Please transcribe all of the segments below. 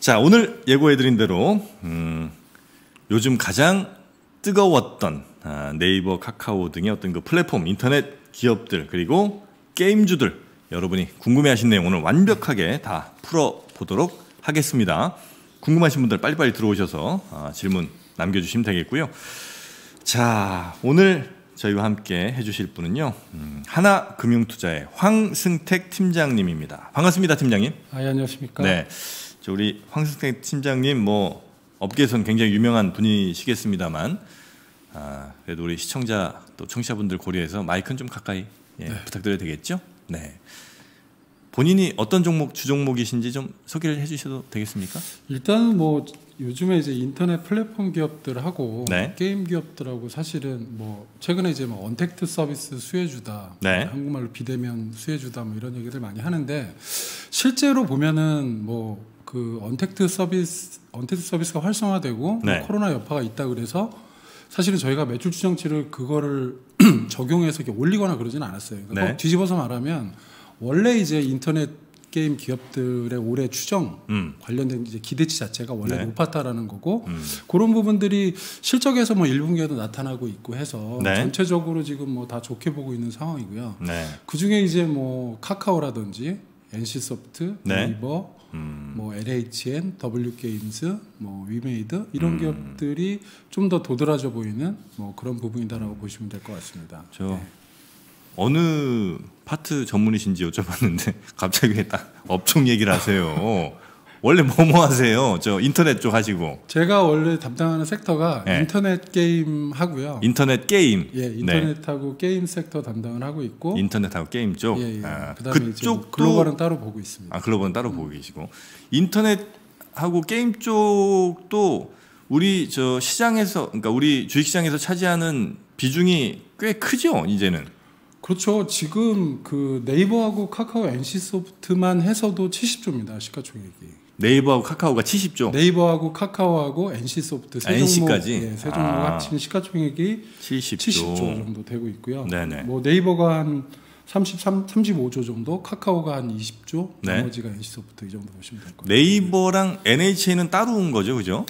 자, 오늘 예고해드린 대로, 음, 요즘 가장 뜨거웠던 아, 네이버, 카카오 등의 어떤 그 플랫폼, 인터넷 기업들, 그리고 게임주들, 여러분이 궁금해하신 내용 오늘 완벽하게 다 풀어보도록 하겠습니다. 궁금하신 분들 빨리빨리 들어오셔서 아, 질문 남겨주시면 되겠고요. 자, 오늘 저희와 함께 해주실 분은요, 음, 하나금융투자의 황승택 팀장님입니다. 반갑습니다, 팀장님. 아, 예, 안녕하십니까. 네. 저 우리 황승택 팀장님 뭐 업계에서는 굉장히 유명한 분이시겠습니다만 아, 그래도 우리 시청자 또 청취자분들 고려해서 마이크는 좀 가까이 예, 네. 부탁드려도 되겠죠? 네. 본인이 어떤 종목 주 종목이신지 좀 소개를 해주셔도 되겠습니까? 일단은 뭐 요즘에 이제 인터넷 플랫폼 기업들하고 네. 게임 기업들하고 사실은 뭐 최근에 이제 뭐 언택트 서비스 수혜주다, 네. 한국말로 비대면 수혜주다 뭐 이런 얘기들 많이 하는데 실제로 보면은 뭐 그 언택트 서비스 언택트 서비스가 활성화되고 네. 뭐 코로나 여파가 있다 그래서 사실은 저희가 매출 추정치를 그거를 적용해서 이렇게 올리거나 그러지는 않았어요. 그러니까 네. 꼭 뒤집어서 말하면 원래 이제 인터넷 게임 기업들의 올해 추정 음. 관련된 이제 기대치 자체가 원래 네. 높았다라는 거고 음. 그런 부분들이 실적에서 뭐 1분기에도 나타나고 있고 해서 네. 전체적으로 지금 뭐 다 좋게 보고 있는 상황이고요. 네. 그 중에 이제 뭐 카카오라든지 NC소프트, 네. 네이버, 음. 뭐 NHN, 더블유게임즈, 뭐 위메이드 이런 음. 기업들이 좀 더 도드라져 보이는 뭐 그런 부분이다라고 보시면 될 것 같습니다. 저 네. 어느 파트 전문이신지 여쭤봤는데 갑자기 왜 딱 업종 얘기를 하세요. 원래 뭐뭐 하세요? 저 인터넷 쪽 하시고 제가 원래 담당하는 섹터가 네. 인터넷 게임 하고요. 인터넷 게임. 예, 네. 인터넷하고 게임 섹터 담당을 하고 있고 인터넷하고 게임 쪽. 예, 예. 아, 그쪽도 글로벌은 따로 보고 있습니다. 아 글로벌은 따로 보고 계시고 인터넷하고 게임 쪽도 우리 저 시장에서 그러니까 우리 주식 시장에서 차지하는 비중이 꽤 크죠 이제는. 그렇죠. 지금 그 네이버하고 카카오 NC소프트만 해서도 70조입니다. 시가총액이. 네이버하고 카카오가 70조, 네이버하고 카카오하고 NC소프트 세 아, 종목, NC까지? 예, 세 종목 아. 합친 시가총액이 70조. 70조 정도 되고 있고요. 네네. 뭐 네이버가 한 33, 35조 정도, 카카오가 한 20조, 네. 나머지가 NC소프트 이 정도 보시면 될 거예요. 네이버랑 NHN은 따로 온 거죠, 그죠?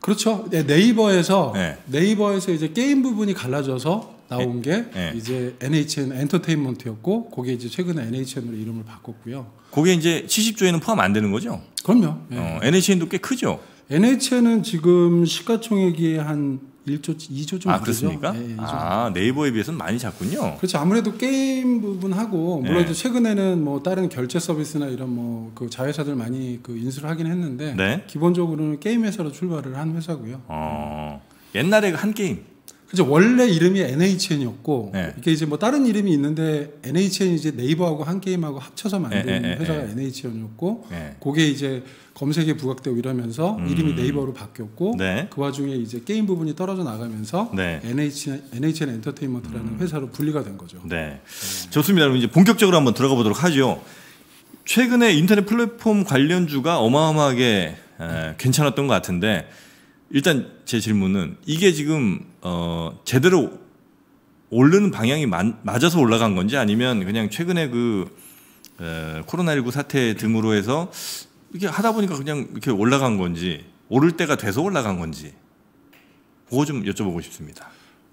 그렇죠. 네, 네이버에서 네. 네이버에서 이제 게임 부분이 갈라져서 나온 게 네. 이제 NHN 엔터테인먼트였고 그게 이제 최근에 NHN으로 이름을 바꿨고요. 그게 이제 70조에는 포함 안 되는 거죠? 그럼요. 예. 어, NHN도 꽤 크죠. NHN은 지금 시가총액이 한 1조, 2조 정도 아 그렇습니까? 예, 이 정도. 아 네이버에 비해서는 많이 작군요. 그렇죠. 아무래도 게임 부분하고 물론 네. 이제 최근에는 뭐 다른 결제 서비스나 이런 뭐 그 자회사들 많이 그 인수를 하긴 했는데 네. 기본적으로는 게임 회사로 출발을 한 회사고요. 어 옛날에 한 게임. 그죠 원래 이름이 NHN이었고 네. 이게 이제 뭐 다른 이름이 있는데 NHN이 이제 네이버하고 한 게임하고 합쳐서 만든 네, 네, 네, 회사가 네. NHN이었고 네. 그게 이제 검색에 부각되고 이러면서 음. 이름이 네이버로 바뀌었고 네. 그 와중에 이제 게임 부분이 떨어져 나가면서 네. NHN, NHN 엔터테인먼트라는 회사로 분리가 된 거죠. 네. 좋습니다. 그럼 이제 본격적으로 한번 들어가 보도록 하죠. 최근에 인터넷 플랫폼 관련주가 어마어마하게 에, 괜찮았던 것 같은데 일단 제 질문은 이게 지금 어, 제대로 오르는 방향이 마- 맞아서 올라간 건지 아니면 그냥 최근에 그 에, 코로나19 사태 등으로 해서 이게 하다 보니까 그냥 이렇게 올라간 건지 오를 때가 돼서 올라간 건지 그거 좀 여쭤보고 싶습니다.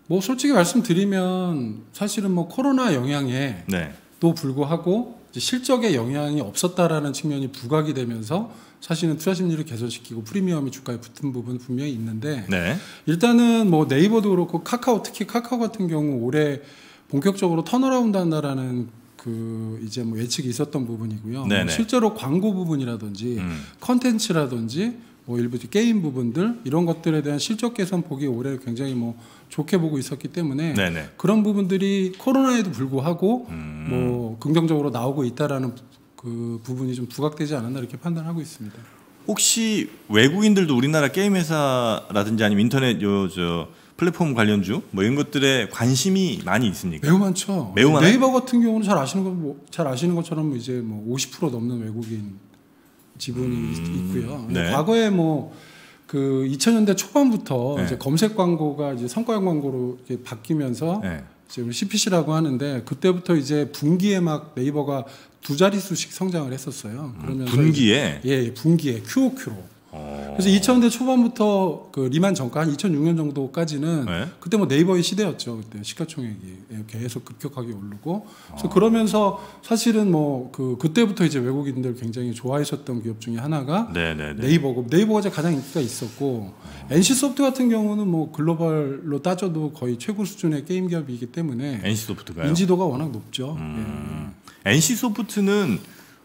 뭐 솔직히 말씀드리면 사실은 뭐 코로나 영향에 네. 또 불구하고 실적에 영향이 없었다라는 측면이 부각이 되면서 사실은 투자 심리를 개선시키고 프리미엄이 주가에 붙은 부분 분명히 있는데 네. 일단은 뭐 네이버도 그렇고 카카오 특히 카카오 같은 경우 올해 본격적으로 turnaround 한다라는 그 이제 뭐 예측이 있었던 부분이고요. 네네. 뭐 실제로 광고 부분이라든지 음. 컨텐츠라든지 뭐 일부 게임 부분들 이런 것들에 대한 실적 개선 폭이 올해 굉장히 뭐 좋게 보고 있었기 때문에 네네. 그런 부분들이 코로나에도 불구하고 음. 뭐 긍정적으로 나오고 있다라는 그 부분이 좀 부각되지 않았나 이렇게 판단하고 있습니다. 혹시 외국인들도 우리나라 게임 회사라든지 아니면 인터넷 요 저 플랫폼 관련주 뭐 이런 것들에 관심이 많이 있습니까? 매우 많죠. 매우 많아요? 네이버 같은 경우는 잘 아시는 거, 뭐, 잘 아시는 것처럼 이제 뭐 50% 넘는 외국인 지분이 있- 있고요. 네. 과거에 뭐그 2000년대 초반부터 네. 이제 검색 광고가 이제 성과 광고로 이렇게 바뀌면서 네. 지금 CPC라고 하는데 그때부터 이제 분기에 막 네이버가 두 자릿수씩 성장을 했었어요. 그러면서 분기에 예, 예, 분기에 QOQ로. 어. 그래서 2000년대 초반부터 그 리만 전까 한 2006년 정도까지는 네. 그때 뭐 네이버의 시대였죠. 그때 시가총액이 예, 계속 급격하게 오르고 아. 그래서 그러면서 사실은 뭐 그 그때부터 이제 외국인들 굉장히 좋아하셨던 기업 중에 하나가 네네네. 네이버고 네이버가 이제 가장 인기가 있었고 NC 소프트 같은 경우는 뭐 글로벌로 따져도 거의 최고 수준의 게임 기업이기 때문에 NC 소프트가요. 인지도가 워낙 높죠. 음. NC 소프트는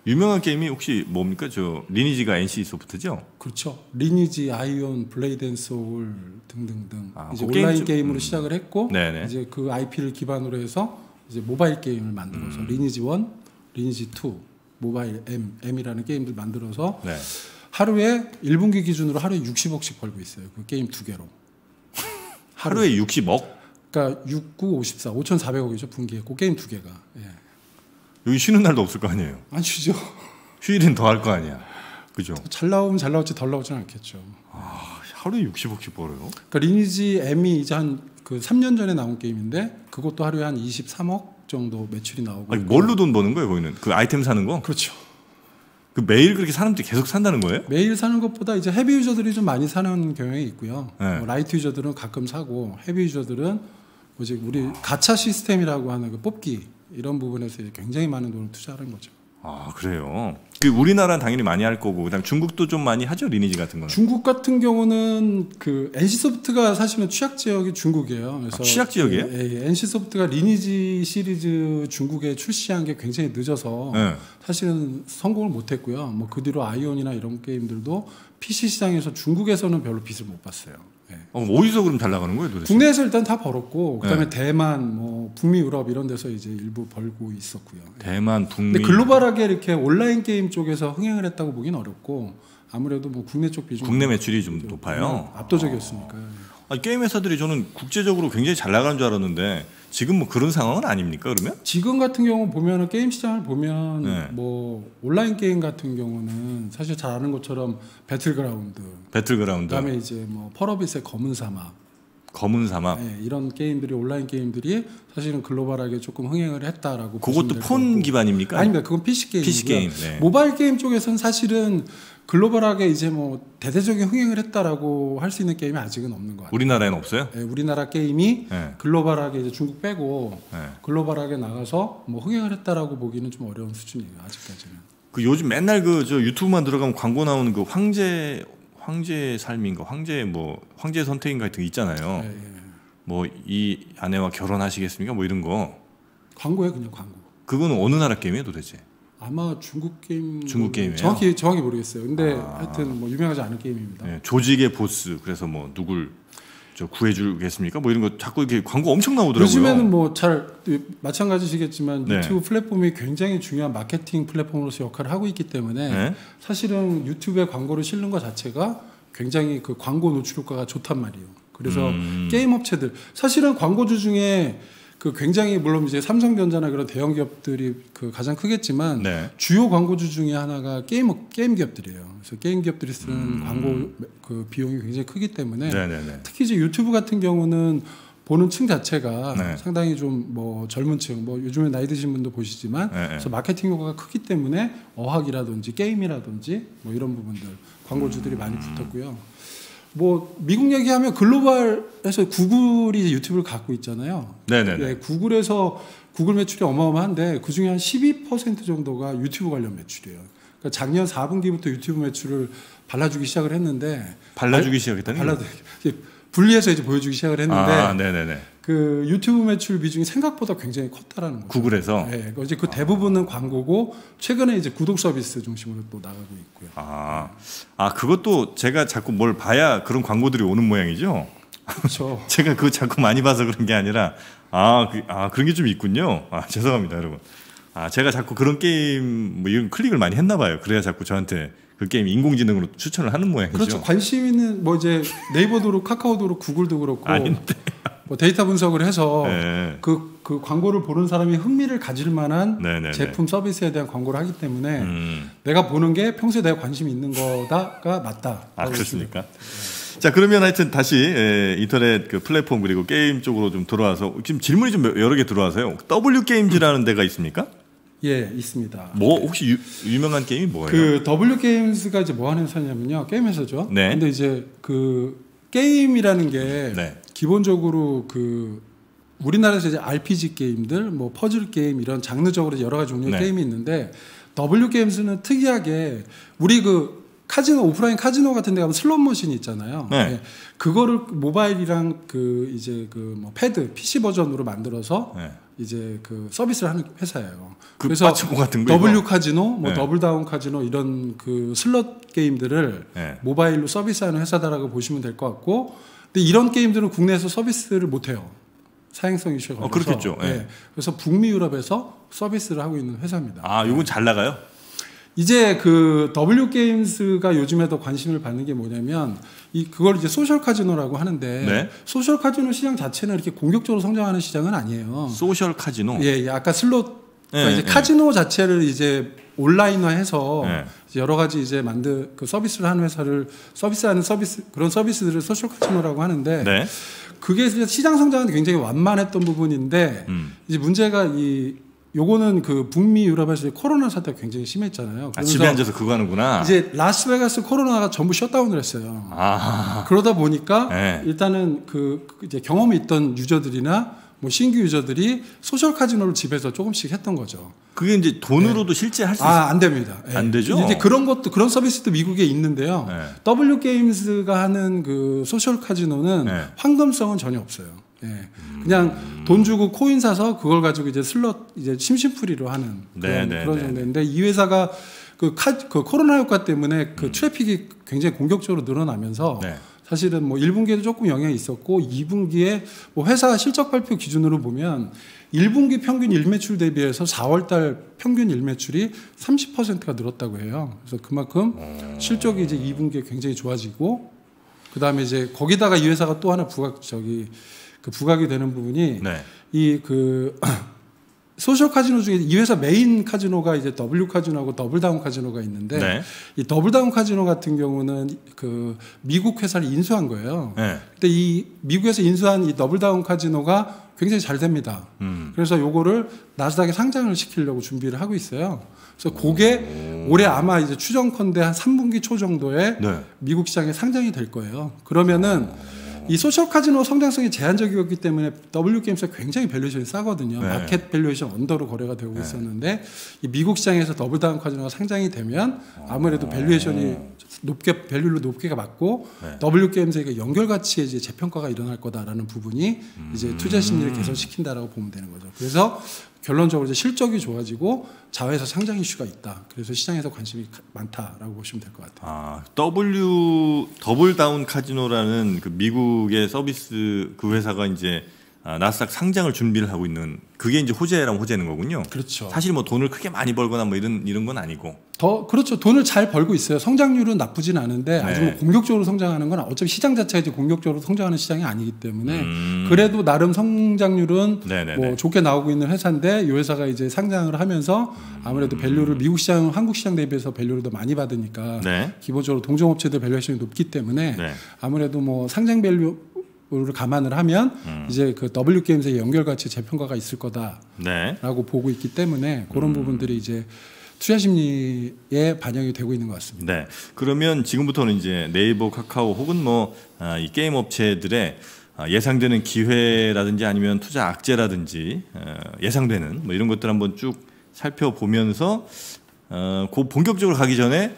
유명한 게임이 혹시 뭡니까? 저 리니지가 NC 소프트죠? 예. 그렇죠. 리니지, 아이온, 블레이드 앤 소울 등등등 아, 이제 그 게임 온라인 좀- 게임 으로 음. 시작을 했고 네네. 이제 그 IP를 기반으로 해서 이제 모바일 게임을 만들어서 음. 리니지 1, 리니지 2, 모바일 M, M이라는 게임들 만들어서 네. 하루에 1분기 기준으로 하루에 60억씩 벌고 있어요. 그 게임 두 개로. 하루에 60억? 그러니까 6, 9, 54, 5,400억이죠 분기에 그 게임 두 개가. 예. 여기 쉬는 날도 없을 거 아니에요. 안 주죠. 휴일엔 더 할 거 아니야. 그죠? 잘 나오면 잘 나올지 덜 나오지는 않겠죠. 아, 하루에 60억씩 벌어요? 그러니까 리니지 M이 이제 한 그 3년 전에 나온 게임인데 그것도 하루에 한 23억 정도 매출이 나오고. 아니. 뭘로 돈 버는 거예요, 거기는? 그 아이템 사는 거? 그렇죠. 그 매일 그렇게 사람들이 계속 산다는 거예요? 매일 사는 것보다 이제 heavy user들이 좀 많이 사는 경향이 있고요. 네. 뭐 light user들은 가끔 사고 heavy user들은 뭐지 우리 가차 시스템이라고 하는 그 뽑기 이런 부분에서 굉장히 많은 돈을 투자하는 거죠. 아, 그래요. 그 우리나라는 당연히 많이 할 거고, 그다음 중국도 좀 많이 하죠, 리니지 같은 거는. 중국 같은 경우는 그 NC 소프트가 사실은 취약 지역이 중국이에요. 그래서 아, 취약 지역이에요? 예, 예. NC 소프트가 리니지 시리즈 중국에 출시한 게 굉장히 늦어서 네. 사실은 성공을 못했고요. 뭐 그 뒤로 아이온이나 이런 게임들도 PC 시장에서 중국에서는 별로 빚을 못 봤어요. 예. 어, 어디서 그럼 잘 나가는 거예요, 도대체? 국내에서 일단 다 벌었고 네. 그다음에 대만, 뭐 북미, 유럽 이런 데서 이제 일부 벌고 있었고요. 대만, 북미. 근데 글로벌하게 이렇게 온라인 게임 쪽에서 흥행을 했다고 보기는 어렵고 아무래도 뭐 국내 쪽 비중 국내 매출이 좀 높아요. 압도적이었으니까. 아니, 게임 회사들이 저는 국제적으로 굉장히 잘 나가는 줄 알았는데 지금 뭐 그런 상황은 아닙니까 그러면? 지금 같은 경우 보면은 게임 시장을 보면 네. 뭐 온라인 게임 같은 경우는 사실 잘 아는 것처럼 배틀그라운드 배틀그라운드, 그다음에 이제 뭐 펄어비스의 검은 사막 검은 사막. 예, 이런 게임들이 온라인 게임들이 사실은 글로벌하게 조금 흥행을 했다라고 그것도 폰. 기반입니까? 아닙니다. 그건 PC 게임이고요. PC 게임. 네. 모바일 게임 쪽에서는 사실은 글로벌하게 이제 뭐 대대적인 흥행을 했다라고 할 수 있는 게임이 아직은 없는 것 같아요. 우리나라에는 없어요? 예, 우리나라 게임이 네. 글로벌하게 이제 중국 빼고 네. 글로벌하게 나가서 뭐 흥행을 했다라고 보기는 좀 어려운 수준이에요. 아직까지는. 그 요즘 맨날 그 저 유튜브만 들어가면 광고 나오는 그 황제 황제의 삶인가 황제 뭐 황제 선택인가 같은 거 있잖아요. 예, 예. 뭐이 아내와 결혼하시겠습니까? 뭐 이런 거. 광고예요, 그냥 광고. 그거는 어느 나라 게임이에요, 도대체? 아마 중국 게임 중국 게임이에요? 정확히 정확히 모르겠어요. 근데 아. 하여튼 뭐 유명하지 않은 게임입니다. 네, 조직의 보스. 그래서 뭐 누굴 저 구해주겠습니까? 뭐 이런 거 자꾸 이렇게 광고 엄청 나오더라고요. 요즘에는 뭐 잘 마찬가지시겠지만 네. 유튜브 플랫폼이 굉장히 중요한 마케팅 플랫폼으로서 역할을 하고 있기 때문에 네? 사실은 유튜브에 광고를 실는 것 자체가 굉장히 그 광고 노출 효과가 좋단 말이에요. 그래서 음. 게임 업체들 사실은 광고주 중에 그 굉장히 물론 이제 삼성전자나 그런 대형 기업들이 그 가장 크겠지만 네. 주요 광고주 중에 하나가 게임 업- 게임 기업들이에요. 그래서 게임 기업들이 쓰는 광고 그 비용이 굉장히 크기 때문에 음. 네네네. 특히 이제 유튜브 같은 경우는 보는 층 자체가 네. 상당히 좀 뭐 젊은 층, 뭐 요즘에 나이 드신 분도 보시지만 네, 네. 그래서 마케팅 효과가 크기 때문에 어학이라든지 게임이라든지 뭐 이런 부분들 광고주들이 많이 붙었고요. 뭐 미국 얘기하면 글로벌에서 구글이 유튜브를 갖고 있잖아요. 네네네. 예, 구글에서 구글 매출이 어마어마한데 그 중에 한 12% 정도가 유튜브 관련 매출이에요. 그러니까 작년 4분기부터 유튜브 매출을 발라주기 시작을 했는데 발라주기 시작했다는 발라 분리해서 이제 보여주기 시작을 했는데 아, 네네네. 그 유튜브 매출 비중이 생각보다 굉장히 컸다라는 거죠. 구글에서 네, 이제 그 대부분은 광고고 최근에 이제 구독 서비스 중심으로 또 나가고 있고요. 아, 아 그것도 제가 자꾸 뭘 봐야 그런 광고들이 오는 모양이죠. 그렇죠. 제가 그거 자꾸 많이 봐서 그런 게 아니라 아, 그, 아 그런 게 좀 있군요. 아 죄송합니다, 여러분. 아 제가 자꾸 그런 게임 뭐 이런 클릭을 많이 했나 봐요. 그래야 자꾸 저한테 그 게임 인공지능으로 추천을 하는 모양이죠. 그렇죠. 관심 있는 뭐 이제 네이버도 그렇고 카카오도 그렇고 구글도 그렇고 아닌데. 뭐 데이터 분석을 해서 네. 그, 그 광고를 보는 사람이 흥미를 가질 만한 네네네. 제품 서비스에 대한 광고를 하기 때문에 음. 내가 보는 게 평소에 내가 관심이 있는 거다가 맞다. 아 그렇습니까? 자 그러면 하여튼 다시 에, 인터넷 그 플랫폼 그리고 게임 쪽으로 좀 돌아와서 지금 질문이 좀 여러 개 들어와서요. W 게임즈라는 데가 있습니까? 예, 있습니다. 뭐 혹시 유, 유명한 게임이 뭐예요? 그 W 게임스가 이제 뭐 하는 회사냐면요. 게임 회사죠. 네. 근데 이제 그 게임이라는 게 네. 기본적으로 그 우리나라에서 이제 RPG 게임들, 뭐 퍼즐 게임 이런 장르적으로 여러 가지 종류의 네. 게임이 있는데 W 게임스는 특이하게 우리 그 카지노 오프라인 카지노 같은 데 가면 슬롯 머신이 있잖아요. 네. 예. 그거를 모바일이랑 그 이제 그 뭐 패드 PC 버전으로 만들어서 네. 이제 그 서비스를 하는 회사예요. 그 그래서 같은 거 W 이거? 카지노, 뭐 네. 더블 다운 카지노 이런 그 슬롯 게임들을 네. 모바일로 서비스하는 회사다라고 보시면 될 것 같고, 근데 이런 게임들은 국내에서 서비스를 못 해요. 사행성 이슈가 어, 걸려서. 그렇겠죠. 예. 네. 그래서 북미 유럽에서 서비스를 하고 있는 회사입니다. 아, 요건 잘 나가요? 이제 그 W 게임스가 요즘에 더 관심을 받는 게 뭐냐면 이 그걸 이제 social 카지노라고 하는데 네. social 카지노 시장 자체는 이렇게 공격적으로 성장하는 시장은 아니에요. social 카지노. 예, 예. 아까 슬롯 예, 그러니까 이제 예. 카지노 자체를 이제 온라인화해서 예. 이제 여러 가지 이제 만드 그 서비스를 하는 회사를 서비스하는 서비스 그런 서비스들을 social 카지노라고 하는데 네. 그게 시장 성장은 굉장히 완만했던 부분인데 음. 이제 문제가 이 요거는 그 북미 유럽에서 코로나 사태가 굉장히 심했잖아요. 아, 집에 앉아서 그거 하는구나. 이제 라스베가스 코로나가 전부 셧다운을 했어요. 아. 그러다 보니까 네. 일단은 그그 이제 경험이 있던 user들이나 뭐 신규 user들이 social 카지노를 집에서 조금씩 했던 거죠. 그게 이제 돈으로도 실제 할 수 있어요. 아, 안 됩니다. 예. 안 되죠? 이제 그런 것도 그런 서비스도 미국에 있는데요. 네. W 게임스가 하는 그 social 카지노는 네. 환금성은 전혀 없어요. 예. 그냥 돈 주고 코인 사서 그걸 가지고 이제 슬롯 이제 심심풀이로 하는 그런, 네, 네, 그런 네, 정도인데 이 회사가 그, 카, 그 코로나 효과 때문에 그 음. 트래픽이 굉장히 공격적으로 늘어나면서 네. 사실은 뭐 1분기에도 조금 영향이 있었고 2분기에 뭐 회사 실적 발표 기준으로 보면 1분기 평균 일매출 대비해서 4월 달 평균 일매출이 30%가 늘었다고 해요. 그래서 그만큼 어. 실적이 이제 2분기에 굉장히 좋아지고 그다음에 이제 거기다가 이 회사가 또 하나 부각 저기 그 부각이 되는 부분이 네. 이 그 social 카지노 중에 이 회사 메인 카지노가 이제 W 카지노하고 더블 다운 카지노가 있는데 네. 이 더블 다운 카지노 같은 경우는 그 미국 회사를 인수한 거예요. 네. 근데 이 미국에서 인수한 이 더블 다운 카지노가 굉장히 잘 됩니다. 음. 그래서 요거를 나스닥에 상장을 시키려고 준비를 하고 있어요. 그래서 그게 올해 아마 이제 추정컨대 한 3분기 초 정도에 네. 미국 시장에 상장이 될 거예요. 그러면은 이 social 카지노 성장성이 제한적이었기 때문에 W 게임스가 굉장히 valuation이 싸거든요. 네. 마켓 valuation under로 거래가 되고 있었는데 이 미국 시장에서 더블 다운 카지노가 상장이 되면 아무래도 valuation이 높게 value로 높게가 맞고 네. W 게임스의 연결 가치의 이제 재평가가 일어날 거다라는 부분이 이제 투자 심리를 개선시킨다라고 보면 되는 거죠. 그래서 결론적으로 이제 실적이 좋아지고 자회사 상장 이슈가 있다. 그래서 시장에서 관심이 가- 많다라고 보시면 될 것 같아요. 아, W 더블 다운 카지노라는 그 미국의 서비스 그 회사가 이제 아, 나스닥 상장을 준비를 하고 있는 그게 이제 호재랑 호재는 거군요. 그렇죠. 사실 뭐 돈을 크게 많이 벌거나 뭐 이런 이런 건 아니고. 더 그렇죠. 돈을 잘 벌고 있어요. 성장률은 나쁘진 않은데 아주 네. 뭐 공격적으로 성장하는 건 어차피 시장 자체가 이제 공격적으로 성장하는 시장이 아니기 때문에 음. 그래도 나름 성장률은 네네네. 뭐 좋게 나오고 있는 회사인데 이 회사가 이제 상장을 하면서 아무래도 value를 미국 시장, 한국 시장 대비해서 value를 더 많이 받으니까 네. 기본적으로 동종업체들 valuation이 높기 때문에 네. 아무래도 뭐 상장 value를 감안을 하면 음. 이제 그 W 게임즈의 연결 가치 재평가가 있을 거다. 네. 라고 보고 있기 때문에 그런 음. 부분들이 이제 투자 심리에 반영이 되고 있는 것 같습니다. 네. 그러면 지금부터는 이제 네이버, 카카오 혹은 뭐이 게임 업체들의 아, 예상되는 기회라든지 아니면 투자 악재라든지 어, 예상되는 뭐 이런 것들 한번 쭉 살펴보면서 어, 그 본격적으로 가기 전에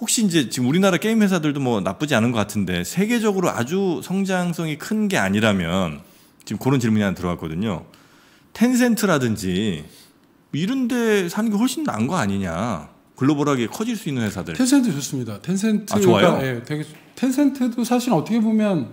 혹시 이제 지금 우리나라 게임 회사들도 뭐 나쁘지 않은 것 같은데 세계적으로 아주 성장성이 큰 게 아니라면 지금 그런 질문이 하나 들어왔거든요. 텐센트라든지 이런 데 사는 게 훨씬 나은 거 아니냐. 글로벌하게 커질 수 있는 회사들. 텐센트 좋습니다. 텐센트가 아, 좋아요? 예, 되게 텐센트도 사실 어떻게 보면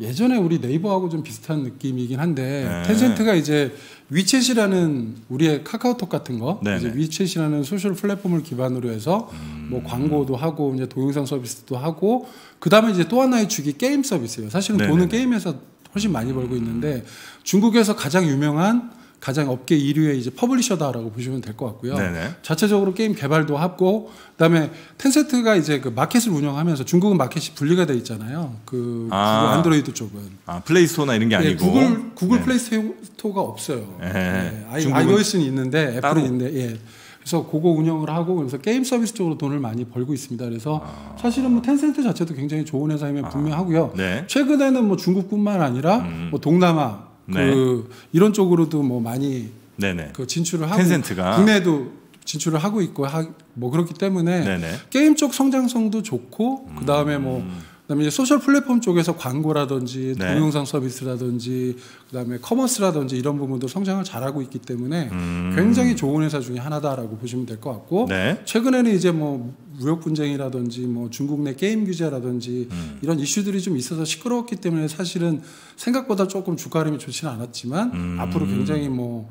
예전에 우리 네이버하고 좀 비슷한 느낌이긴 한데 네. 텐센트가 이제 위챗이라는 우리의 카카오톡 같은 거 네네. 이제 위챗이라는 social 플랫폼을 기반으로 해서 음. 뭐 광고도 하고 이제 동영상 서비스도 하고 그다음에 이제 또 하나의 축이 게임 서비스예요. 사실은 네네네. 돈은 게임에서 훨씬 많이 벌고 있는데 중국에서 가장 유명한 가장 업계 1위의 이제 publisher다라고 보시면 될 것 같고요. 네네. 자체적으로 게임 개발도 하고 그다음에 텐센트가 이제 그 마켓을 운영하면서 중국은 마켓이 분리가 돼 있잖아요. 그 아. 안드로이드 쪽은 아 플레이 스토어나 이런 게 아니고 예, 구글 구글 네. 플레이 스토어가 없어요. 예. 예, 아이- iOS는 있는데. 애플은 있는데 예. 그래서 그거 운영을 하고 그래서 게임 서비스 쪽으로 돈을 많이 벌고 있습니다. 그래서 아. 사실은 뭐 텐센트 자체도 굉장히 좋은 회사임에 분명하고요. 네. 최근에는 뭐 중국뿐만 아니라 음. 뭐 동남아 네. 그 이런 쪽으로도 뭐 많이 네네. 그 진출을 하고 텐센트가. 국내에도 진출을 하고 있고 하, 뭐 그렇기 때문에 네네. 게임 쪽 성장성도 좋고 그 다음에 뭐 그다음에 이제 social 플랫폼 쪽에서 광고라든지 네. 동영상 서비스라든지 그다음에 commerce라든지 이런 부분도 성장을 잘하고 있기 때문에 음. 굉장히 좋은 회사 중에 하나다라고 보시면 될 것 같고 네. 최근에는 이제 뭐 무역 분쟁이라든지 뭐 중국 내 게임 규제라든지 음. 이런 이슈들이 좀 있어서 시끄러웠기 때문에 사실은 생각보다 조금 주가 흐름이 좋지는 않았지만 음. 앞으로 굉장히 뭐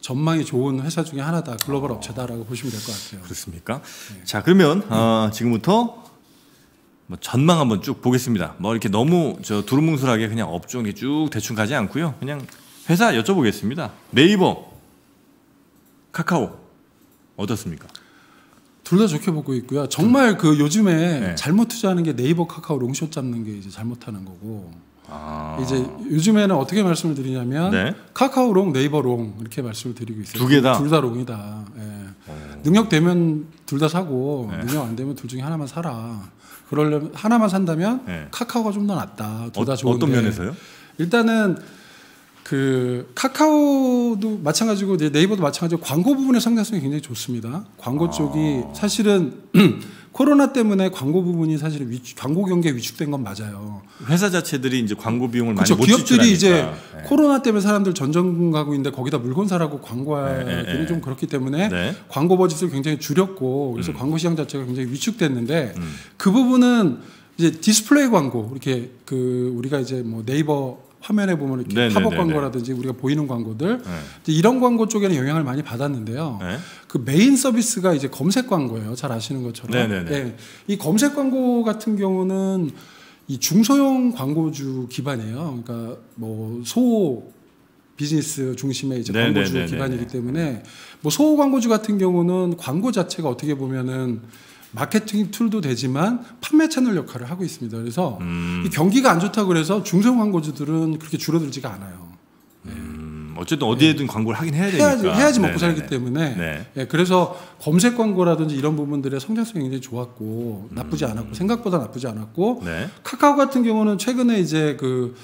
전망이 좋은 회사 중에 하나다 글로벌 업체다라고 보시면 될 것 같아요. 그렇습니까? 네. 자 그러면 어, 지금부터 뭐 전망 한번 쭉 보겠습니다. 뭐 이렇게 너무 저 두루뭉술하게 그냥 업종 이렇게 쭉 대충 가지 않고요. 그냥 회사 여쭤보겠습니다. 네이버, 카카오 어떻습니까? 둘 다 좋게 보고 있고요. 정말 그 요즘에 네. 잘못 투자하는 게 네이버 카카오 long short 잡는 게 이제 잘못하는 거고 아, 이제 요즘에는 어떻게 말씀을 드리냐면 네. 카카오 long, 네이버 long 이렇게 말씀을 드리고 있어요. 두 개 다? 둘 다 long이다. 예. 어. 능력 되면 둘 다 사고 네. 능력 안 되면 둘 중에 하나만 사라. 그러려면 하나만 산다면 네. 카카오가 좀 더 낫다. 둘다 어, 좋은데. 어떤 면에서요? 일단은 그 카카오도 마찬가지고 네이버도 마찬가지고 광고 부분의 성장성이 굉장히 좋습니다. 광고 아. 쪽이 사실은 코로나 때문에 광고 부분이 사실 위, 광고 경기에 위축된 건 맞아요. 회사 자체들이 이제 광고 비용을 많이 그렇죠. 못 기업들이 이제 지출하니까. 네. 코로나 때문에 사람들 전전긍 가고 있는데 거기다 물건 사라고 광고하기는 네, 네, 네. 좀 그렇기 때문에 네. 광고 버짓을 굉장히 줄였고 그래서 광고 시장 자체가 굉장히 위축됐는데 음. 그 부분은 이제 디스플레이 광고 이렇게 그 우리가 이제 뭐 네이버 화면에 보면 이렇게 네, 네, 팝업 네, 광고라든지 우리가 보이는 광고들 네. 이제 이런 광고 쪽에는 영향을 많이 받았는데요. 네. 그 메인 서비스가 이제 검색 광고예요. 잘 아시는 것처럼. 네네네. 예. 이 검색 광고 같은 경우는 이 중소형 광고주 기반이에요. 그러니까 뭐 소 비즈니스 중심의 이제. 광고주 기반이기 때문에 뭐소 광고주 같은 경우는 광고 자체가 어떻게 보면은 마케팅 tool도 되지만 판매 채널 역할을 하고 있습니다. 그래서 음, 이 경기가 안 좋다 그래서 중소형 광고주들은 그렇게 줄어들지가 않아요. 음, 어쨌든 어디에든 광고를 하긴 해야 되니까. 해야지, 해야지 먹고 네네네. 살기 때문에 네. 예, 그래서 검색 광고라든지 이런 부분들의 성장성이 굉장히 좋았고 나쁘지 않았고 생각보다 나쁘지 않았고 네. 카카오 같은 경우는 최근에 이제 그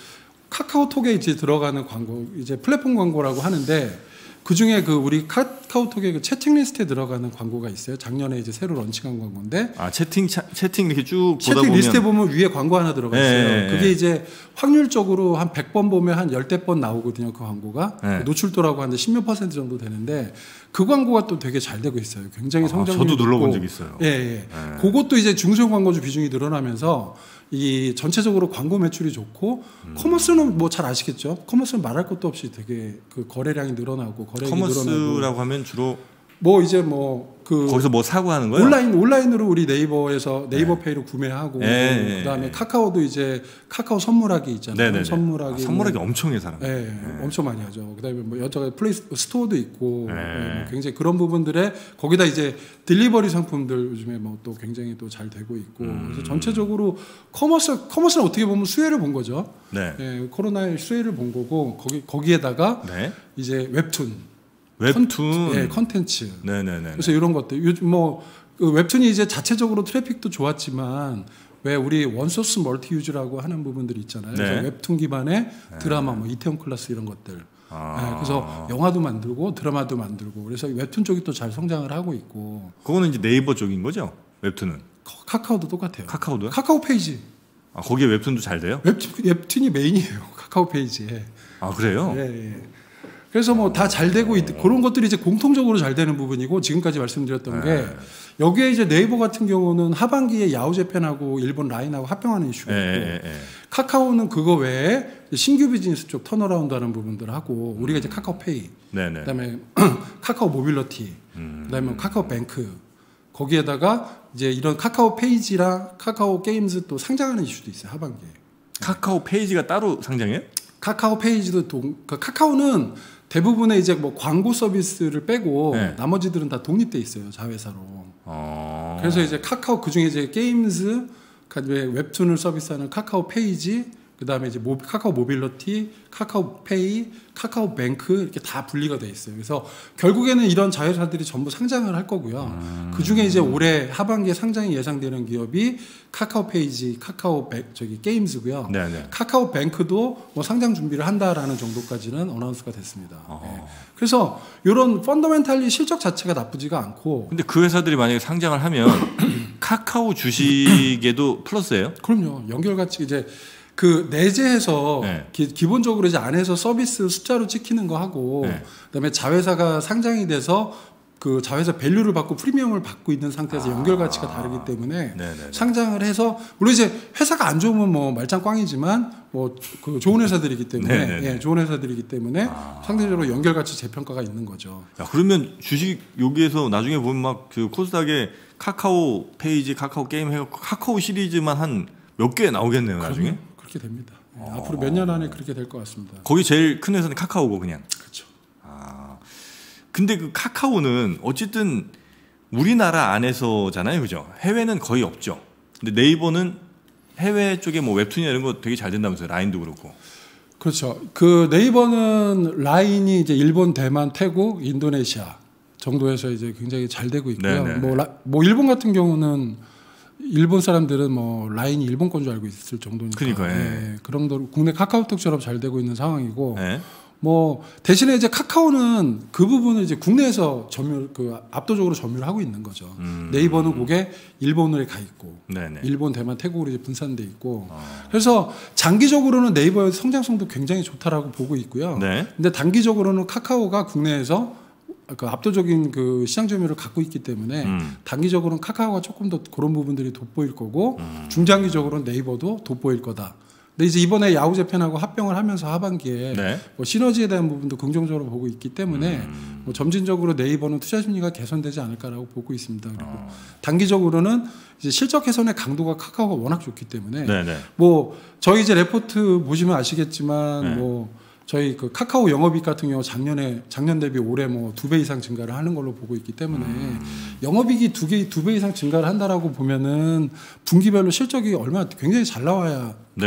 카카오톡에 이제 들어가는 광고 이제 플랫폼 광고라고 하는데 그 중에 그 우리 카카오톡의 그 채팅 리스트에 들어가는 광고가 있어요. 작년에 이제 새로 launching한 광고인데 아 채팅 차, 채팅 이렇게 쭉 보다 채팅 보면 리스트에 보면 위에 광고 하나 들어가 있어요. 네, 그게 네. 이제 확률적으로 한 100번 보면 한 10몇 번 나오거든요. 그 광고가. 네. 노출도라고 하는데 10몇 퍼센트 정도 되는데 그 광고가 또 되게 잘 되고 있어요. 굉장히 아, 성장률이 저도 눌러본. 적 있어요. 예, 예. 네. 그것도 이제 중소형 광고주 비중이 늘어나면서 이 전체적으로 광고 매출이 좋고 음. commerce는 뭐 잘 아시겠죠? commerce는 말할 것도 없이 되게 그 거래량이 늘어나고 거래액이 늘어나고 commerce라고 하면 주로 뭐 이제 뭐 그 거기서 뭐 사고 하는 거예요? 온라인 온라인으로 우리 네이버에서 네이버 페이로 구매하고 네. 그다음에 카카오도 이제 카카오 선물하기 있잖아요. 네네네. 선물하기 아, 선물하기 뭐, 엄청 해 사람. 예, 엄청 많이 하죠. 그다음에 뭐 여러 플레이 스토어도 있고 네. 예, 뭐 굉장히 그런 부분들에 거기다 이제 delivery 상품들 요즘에 뭐 또 굉장히 또 잘 되고 있고 음. 그래서 전체적으로 commerce commerce는 어떻게 보면 수혜를 본 거죠. 네. 예, 코로나의 수혜를 본 거고 거기 거기에다가 네. 이제 웹툰, 웹툰. 예, 컨텐츠 네네네. 그래서 이런 것들 요즘 뭐 그 웹툰이 이제 자체적으로 traffic도 좋았지만 왜 우리 one source multi use라고 하는 부분들이 있잖아요. 네. 웹툰 기반의 드라마 뭐 이태원 클라스 이런 것들. 아. 네, 그래서 영화도 만들고 드라마도 만들고 그래서 웹툰 쪽이 또 잘 성장을 하고 있고 그거는 이제 네이버 쪽인 거죠? 웹툰은 카- 카카오도 똑같아요. 카카오도요? 카카오 페이지 아 거기에 웹툰도 잘 돼요? 웹툰, 웹툰이 메인이에요. 카카오 페이지에. 아 그래요? 예, 예. 그래서 뭐 다 잘 되고 있, 그런 것들이 이제 공통적으로 잘 되는 부분이고 지금까지 말씀드렸던 네. 게 여기에 이제 네이버 같은 경우는 하반기에 야후재팬하고 일본 라인하고 합병하는 이슈가 예, 있고 예, 예. 카카오는 그거 외에 신규 비즈니스 쪽 turnaround 하는 부분들 하고 우리가 이제 카카오페이 네네. 그다음에 카카오 모빌러티 음. 그다음에 카카오 뱅크 거기에다가 이제 이런 카카오 페이지랑 카카오 게임즈 또 상장하는 이슈도 있어요 하반기에 카카오 페이지가 따로 상장해요? 카카오 페이지도 동, 그 카카오는 대부분의 이제 뭐 광고 서비스를 빼고 네. 나머지들은 다 독립돼 있어요 자회사로. 어. 그래서 이제 카카오 그 중에 이제 게임즈, 그다음에 웹툰을 서비스하는 카카오 페이지, 그 다음에 이제 모, 카카오 모빌리티, 카카오 페이, 카카오 뱅크 이렇게 다 분리가 돼 있어요. 그래서 결국에는 이런 자회사들이 전부 상장을 할 거고요. 음. 그 중에 이제 올해 하반기에 상장이 예상되는 기업이 카카오 페이지, 카카오 뱅, 저기 게임즈고요. 네네. 카카오 뱅크도 뭐 상장 준비를 한다라는 정도까지는 announce가 됐습니다. 어. 예. 그래서 이런 fundamental이 실적 자체가 나쁘지가 않고 근데 그 회사들이 만약에 상장을 하면 카카오 주식에도 플러스예요? 그럼요. 연결 가치 이제 그 내재해서 네. 기, 본적으로 이제 안에서 서비스 숫자로 찍히는 거 하고 네. 그다음에 자회사가 상장이 돼서 그 자회사 밸류를 받고 프리미엄을 받고 있는 상태에서 연결 가치가 다르기 때문에 네네. 상장을 해서 물론 이제 회사가 안 좋으면 뭐 말짱 꽝이지만 뭐 그 좋은 회사들이기 때문에 네네네. 예, 좋은 회사들이기 때문에 상대적으로 연결 가치 재평가가 있는 거죠. 야, 그러면 주식 여기에서 나중에 보면 막 그 코스닥에 카카오 페이지, 카카오 게임 해갖고 카카오 시리즈만 한 몇 개 나오겠네요, 나중에. 그렇게 됩니다. 예, 앞으로 몇 년 안에 그렇게 될 것 같습니다. 거기 제일 큰 회사는 카카오고 그냥. 그렇죠. 아. 근데 그 카카오는 어쨌든 우리나라 안에서잖아요, 그죠? 해외는 거의 없죠. 근데 네이버는 해외 쪽에 뭐 웹툰이나 이런 거 되게 잘 된다면서요. 라인도 그렇고. 그렇죠. 그 네이버는 라인이 이제 일본, 대만, 태국, 인도네시아 정도에서 이제 굉장히 잘 되고 있고요. 네네네. 뭐, 라- 뭐 일본 같은 경우는 일본 사람들은 뭐 라인이 일본 건 줄 알고 있을 정도니까. 그러니까요, 예. 예, 그 정도로 국내 카카오톡처럼 잘 되고 있는 상황이고. 네. 뭐 대신에 이제 카카오는 그 부분을 이제 국내에서 점유 그 압도적으로 점유를 하고 있는 거죠. 음. 네이버는 그게 일본에 가 있고 네네. 일본, 대만, 태국으로 이제 분산돼 있고 어. 그래서 장기적으로는 네이버의 성장성도 굉장히 좋다라고 보고 있고요. 네. 근데 단기적으로는 카카오가 국내에서 그 압도적인 그 시장 점유율을 갖고 있기 때문에 음. 단기적으로는 카카오가 조금 더 그런 부분들이 돋보일 거고 음. 중장기적으로는 네이버도 돋보일 거다. 근데 이제 이번에 야후 재팬하고 합병을 하면서 하반기에 네. 뭐 시너지에 대한 부분도 긍정적으로 보고 있기 때문에 음. 뭐 점진적으로 네이버는 투자 심리가 개선되지 않을까라고 보고 있습니다. 그리고 어. 단기적으로는 이제 실적 개선의 강도가 카카오가 워낙 좋기 때문에 네네. 뭐 저희 이제 레포트 보시면 아시겠지만 네. 뭐 저희 그 카카오 영업이익 같은 경우 작년에 작년 대비 올해 뭐 두 배 이상 증가를 하는 걸로 보고 있기 때문에 음. 영업이익이 두 개 두 배 이상 증가를 한다라고 보면은 분기별로 실적이 얼마나 굉장히 잘 나와야 그.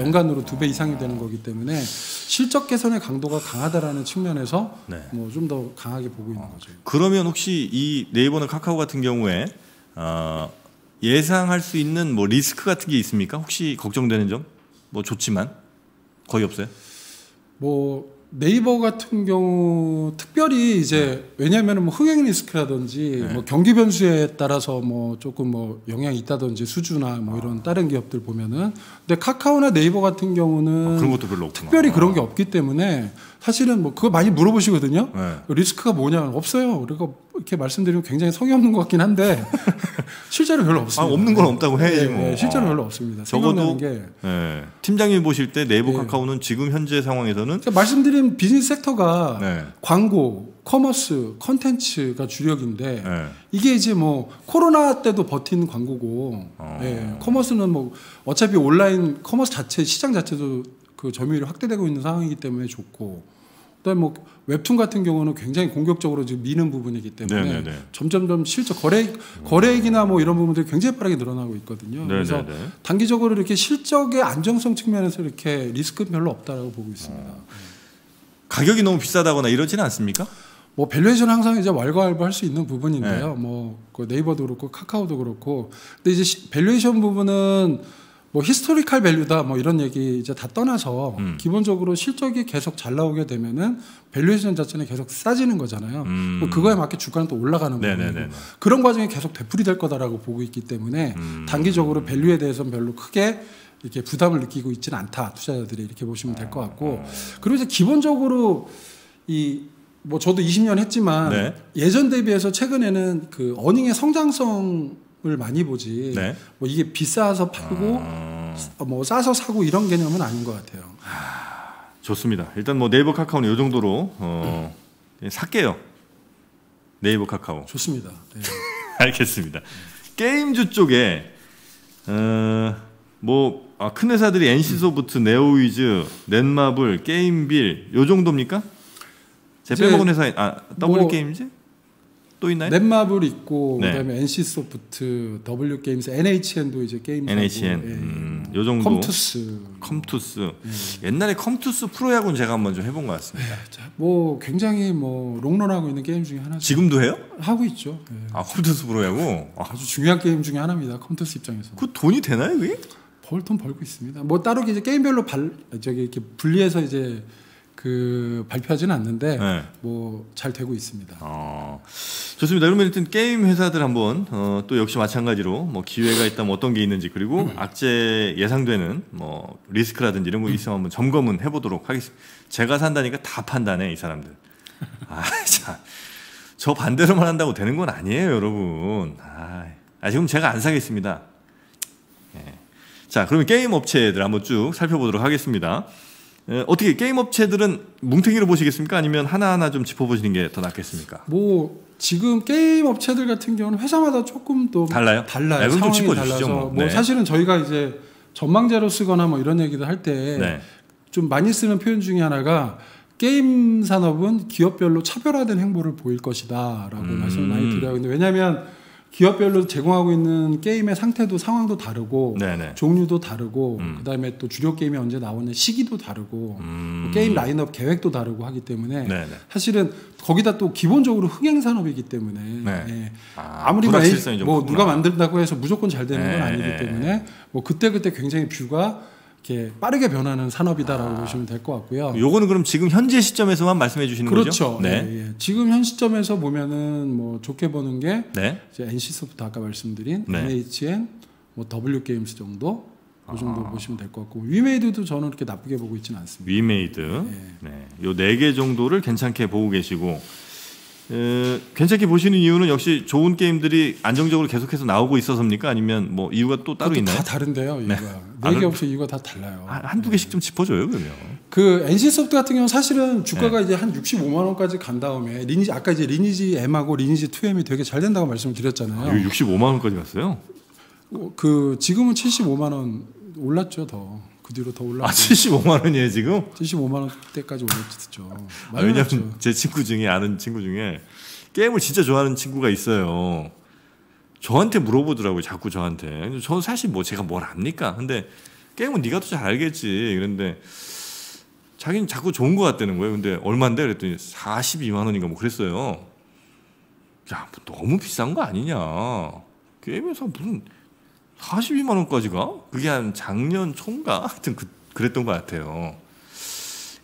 연간으로 두 배 이상이 되는 거기 때문에 실적 개선의 강도가 강하다라는 측면에서 네. 뭐좀 더 강하게 보고 있는 거죠. 그러면 혹시 이 네이버나 카카오 같은 경우에 어, 예상할 수 있는 뭐 리스크 같은 게 있습니까? 혹시 걱정되는 점? 뭐 좋지만 거의 없어요. 뭐 네이버 같은 경우 특별히 이제 왜냐하면 뭐 흥행 리스크라든지 네. 뭐 경기 변수에 따라서 뭐 조금 뭐 영향이 있다든지 수주나 뭐 이런 다른 기업들 보면은 근데 카카오나 네이버 같은 경우는 아, 그런 것도 별로 없구나. 특별히 그런 게 없기 때문에 사실은 뭐 그거 많이 물어보시거든요. 네. 리스크가 뭐냐 없어요. 그리고 이렇게 말씀드리면 굉장히 성의 없는 것 같긴 한데 실제로 별로 아, 없습니다. 없는 건 없다고 해야지 네, 뭐. 네, 실제로 어. 별로 없습니다. 적어도 게 예. 팀장님 보실 때 네이버 네. 카카오는 지금 현재 상황에서는 그러니까 말씀드린 비즈니스 섹터가 네. 광고, commerce, 컨텐츠가 주력인데 예. 이게 이제 뭐 코로나 때도 버틴 광고고, 어. 예, commerce는 뭐 어차피 온라인 commerce 자체 시장 자체도 그 점유율이 확대되고 있는 상황이기 때문에 좋고, 그다음에 뭐 웹툰 같은 경우는 굉장히 공격적으로 지금 미는 부분이기 때문에 네네네. 점점점 실적 거래 거래액이나 뭐 이런 부분들이 굉장히 빠르게 늘어나고 있거든요. 그래서 네네네. 단기적으로 이렇게 실적의 안정성 측면에서 이렇게 리스크는 별로 없다라고 보고 있습니다. 가격이 너무 비싸다거나 이러지는 않습니까? 뭐 valuation 항상 이제 왈가왈부할 수 있는 부분인데요. 네. 뭐그 네이버도 그렇고 카카오도 그렇고, 근데 이제 시- valuation 부분은 뭐 히스토리칼 밸류다 뭐 이런 얘기 이제 다 떠나서 음. 기본적으로 실적이 계속 잘 나오게 되면은 valuation 자체는 계속 싸지는 거잖아요. 음. 뭐 그거에 맞게 주가는 또 올라가는. 부분이고 그런 과정이 계속 되풀이 될 거다라고 보고 있기 때문에 음. 단기적으로 value에 대해서는 별로 크게 이렇게 부담을 느끼고 있지는 않다 투자자들이 이렇게 보시면 될 것 같고 그리고 이제 기본적으로 이뭐 저도 20년 했지만 네. 예전 대비해서 최근에는 그 earning의 성장성 을 많이 보지 네. 뭐 이게 비싸서 팔고 어, 어, 뭐 싸서 사고 이런 개념은 아닌 것 같아요. 좋습니다. 일단 뭐 네이버 카카오는 이 정도로 어, 예, 살게요. 네이버 카카오. 좋습니다. 네. 알겠습니다. 게임주 쪽에 어, 뭐큰 회사들이 NC 소프트, 네오위즈, 넷마블, 게임빌 요 정도입니까? 제 이제 빼먹은 회사 아 W 뭐- 게임즈 또 있나요? 넷마블 있고 네. 그다음에 NC 소프트, W 게임스, NHN도 이제 게임 NHN 예. 음, 요 정도 컴투스 컴투스 옛날에 컴투스 프로야구는 제가 한번 좀 해본 것 같습니다. 자, 뭐 굉장히 뭐 롱런하고 있는 게임 중에 하나죠. 지금도 해요? 하고 있죠. 예. 아 컴투스 프로야구 아, 아주 중요한 게임 중에 하나입니다. 컴투스 입장에서. 그 돈이 되나요 그게? 벌돈 벌고 있습니다. 뭐 따로 이제 게임별로 발 저기 이렇게 분리해서 이제 그 발표하지는 않는데 네. 뭐잘 되고 있습니다. 어, 좋습니다. 그러면 일단 게임 회사들 한번 어, 또 역시 마찬가지로 뭐 기회가 있다면 어떤 게 있는지 그리고 악재 예상되는 뭐 리스크라든지 이런 거 있으면 한번 점검은 해보도록 하겠습니다. 제가 산다니까 다 판단해 이 사람들. 아, 자, 저 반대로만 한다고 되는 건 아니에요, 여러분. 아, 아, 지금 제가 안 사겠습니다. 예. 자, 그러면 게임 업체들 한번 쭉 살펴보도록 하겠습니다. 에, 어떻게 게임 업체들은 뭉탱이로 보시겠습니까? 아니면 하나하나 좀 짚어보시는 게 더 낫겠습니까? 뭐 지금 게임 업체들 같은 경우는 회사마다 조금 또 달라요? 달라요. 네, 좀 상황이 짚어주시죠, 달라서 뭐. 뭐 네. 사실은 저희가 이제 전망제로 쓰거나 뭐 이런 얘기도 할 때좀 네. 많이 쓰는 표현 중에 하나가 게임 산업은 기업별로 차별화된 행보를 보일 것이다라고 음. 말씀을 많이 드려요. 근데 왜냐하면 기업별로 제공하고 있는 게임의 상태도 상황도 다르고 네네. 종류도 다르고 음. 그다음에 또 주력 게임이 언제 나오는 시기도 다르고 음. 뭐 게임 라인업 계획도 다르고 하기 때문에 네네. 사실은 거기다 또 기본적으로 흥행 산업이기 때문에 네. 예. 아, 아무리 뭐, 뭐. 누가 만든다고 해서 무조건 잘 되는 건 네, 아니기 네. 때문에 뭐 그때 그때 굉장히 view가 이렇게 빠르게 변하는 산업이다라고 보시면 될 것 같고요. 요거는 그럼 지금 현재 시점에서만 말씀해 주시는 그렇죠. 거죠? 네. 예, 예. 지금 현 시점에서 보면은 뭐 좋게 보는 게 네. 이제 NC 소프트 아까 말씀드린 네. NHN, 뭐 W 게임스 정도 그 정도 아. 보시면 될 것 같고 위메이드도 저는 그렇게 나쁘게 보고 있지는 않습니다. 위메이드. 예. 네. 요 네 개 정도를 괜찮게 보고 계시고 에, 괜찮게 보시는 이유는 역시 좋은 게임들이 안정적으로 계속해서 나오고 있어서입니까? 아니면 뭐 이유가 또 따로 있나요? 다 다른데요. 이유가 아, 네개 그럼- 없이 이유가 다 달라요. 한- 한두 개씩 좀 짚어줘요, 그러면. 그 NC 소프트 같은 경우 사실은 주가가 네. 이제 한 65만 원까지 간 다음에 리니지 아까 이제 리니지 M하고 리니지 2M이 되게 잘 된다고 말씀을 드렸잖아요. 이거 65만 원까지 갔어요? 어, 그 지금은 75만 원 올랐죠 더. 그 뒤로 더 올랐고 아, 75만 원이에요, 지금? 75만 원대까지 올랐죠. 아, 왜냐면 올랐죠. 제 친구 중에 아는 친구 중에 게임을 진짜 좋아하는 친구가 있어요. 저한테 물어보더라고요, 자꾸 저한테. 저는 사실 뭐 제가 뭘 압니까? 근데 게임은 네가 더 잘 알겠지. 그런데 자기는 자꾸 좋은 거 같다는 거예요. 근데 얼마인데? 그랬더니 42만 원인가 뭐 그랬어요. 야, 뭐 너무 비싼 거 아니냐. 게임에서 무슨 42만 원까지 가? 그게 한 작년 초인가? 하여튼 그, 그랬던 것 같아요.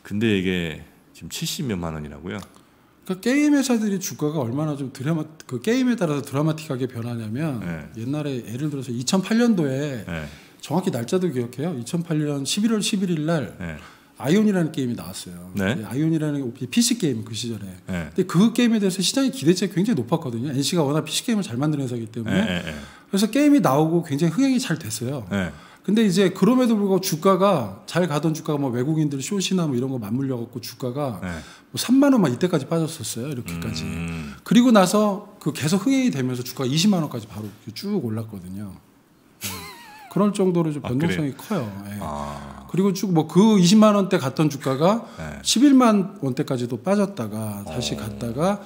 근데 이게 지금 70몇만 원이라고요. 그러니까 게임 회사들이 주가가 얼마나 좀 드라마 그 게임에 따라서 드라마틱하게 변하냐면 네. 옛날에 예를 들어서 2008년도에 네. 정확히 날짜도 기억해요. 2008년 11월 11일 날 네. 아이온이라는 게임이 나왔어요. 네. 아이온이라는 PC 게임 그 시절에. 네. 근데 그 게임에 대해서 시장의 기대치가 굉장히 높았거든요. NC가 워낙 PC 게임을 잘 만드는 회사이기 때문에. 네. 네. 그래서 게임이 나오고 굉장히 흥행이 잘 됐어요. 네. 근데 이제 그럼에도 불구하고 주가가 잘 가던 주가가 뭐 외국인들 숏이나 뭐 이런 거 맞물려 갖고 주가가 네. 뭐 3만 원만 이때까지 빠졌었어요. 이렇게까지. 음. 그리고 나서 그 계속 흥행이 되면서 주가가 20만 원까지 바로 쭉 올랐거든요. 네. 그럴 정도로 좀 아, 변동성이 커요. 예. 아. 그리고 쭉 뭐 그 20만 원대 갔던 주가가 네. 11만 원대까지도 빠졌다가 다시 어. 갔다가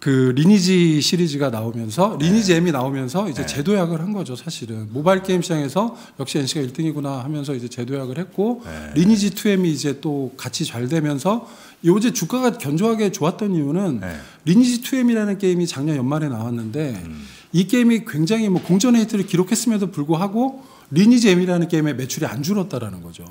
그 리니지 시리즈가 나오면서 네. 리니지 M이 나오면서 이제 재도약을 한 거죠 사실은 모바일 게임 시장에서 역시 NC가 1등이구나 하면서 이제 재도약을 했고 네. 리니지 2M이 이제 또 같이 잘 되면서 요새 주가가 견조하게 좋았던 이유는 네. 리니지 2M이라는 게임이 작년 연말에 나왔는데 음. 이 게임이 굉장히 뭐 공전 헤이트를 기록했음에도 불구하고 리니지 M이라는 게임의 매출이 안 줄었다라는 거죠.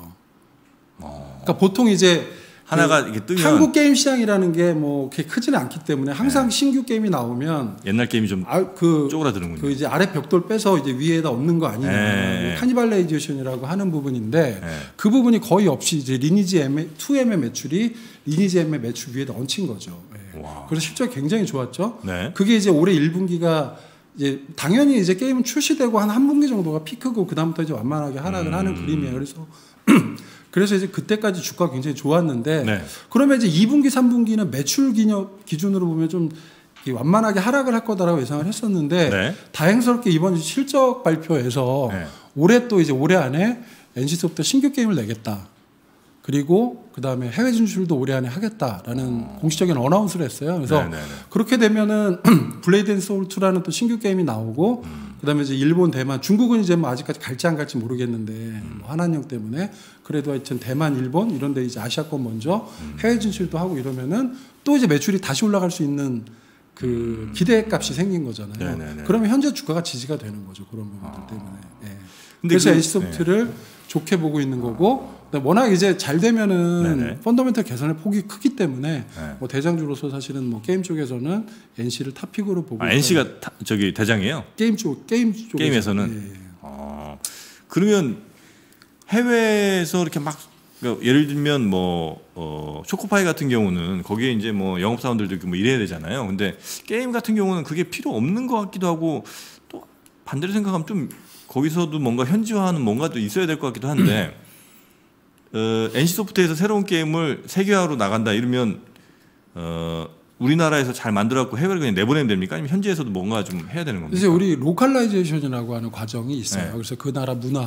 어. 그러니까 보통 이제 하나가 그 이렇게 뜨면 한국 게임 시장이라는 게 뭐 그렇게 크지는 않기 때문에 항상 신규 게임이 나오면 옛날 게임이 좀 아 그 쪼그라드는군요. 그 이제 아래 벽돌 빼서 이제 위에다 얹는 거 아니냐 네. 뭐 cannibalization이라고 하는 부분인데 네. 그 부분이 거의 없이 이제 리니지 M 2M의 매출이 리니지 M의 매출 위에다 얹힌 거죠. 예. 와. 그래서 실적이 굉장히 좋았죠. 네. 그게 이제 올해 1분기가 이제 당연히 이제 게임은 출시되고 한 한 분기 정도가 피크고 그다음부터 이제 완만하게 하락을 음. 하는 그림이에요. 그래서 그래서 이제 그때까지 주가가 굉장히 좋았는데 네. 그러면 이제 2분기, 3분기는 매출 기념 기준으로 보면 좀 완만하게 하락을 할 거다라고 예상을 했었는데 네. 다행스럽게 이번 실적 발표에서 네. 올해 또 이제 올해 안에 NC소프트 신규 게임을 내겠다. 그리고 그 다음에 해외 진출도 올해 안에 하겠다라는 공식적인 announce를 했어요. 그래서 어. 네네네. 그렇게 되면은 블레이드 앤 소울 2라는 또 신규 게임이 나오고 그다음에 이제 일본, 대만, 중국은 이제 뭐 아직까지 갈지 안 갈지 모르겠는데 뭐 한한령 때문에 그래도 하여튼 대만, 일본 이런 데 이제 아시아권 먼저 해외 진출도 하고 이러면은 또 이제 매출이 다시 올라갈 수 있는 그 기대값이 생긴 거잖아요. 네네네. 그러면 현재 주가가 지지가 되는 거죠. 그런 부분들 때문에. 예. 그래서 그- NC소프트를 좋게 보고 있는 거고 워낙 이제 잘 되면은 네네. fundamental 개선의 폭이 크기 때문에 네. 뭐 대장주로서 사실은 뭐 게임 쪽에서는 NC를 top pick으로 보고 아. NC가 타- 저기 대장이에요. 게임 쪽 게임 쪽 게임에서는? 어, 그러면 해외에서 이렇게 막 그러니까 예를 들면 뭐 어, 초코파이 같은 경우는 거기에 이제 뭐 영업 사원들도 있고 뭐 이래야 되잖아요. 근데 게임 같은 경우는 그게 필요 없는 것 같기도 하고 또 반대로 생각하면 좀 거기서도 뭔가 현지화하는 뭔가 도 있어야 될 것 같기도 한데 어, NC 소프트에서 새로운 게임을 세계화로 나간다 이러면 어, 우리나라에서 잘 만들었고 해외로 그냥 내보내면 됩니까? 아니면 현지에서도 뭔가 좀 해야 되는 겁니까? 이제 우리 localization이라고 하는 과정이 있어요. 네. 그래서 그 나라 문화에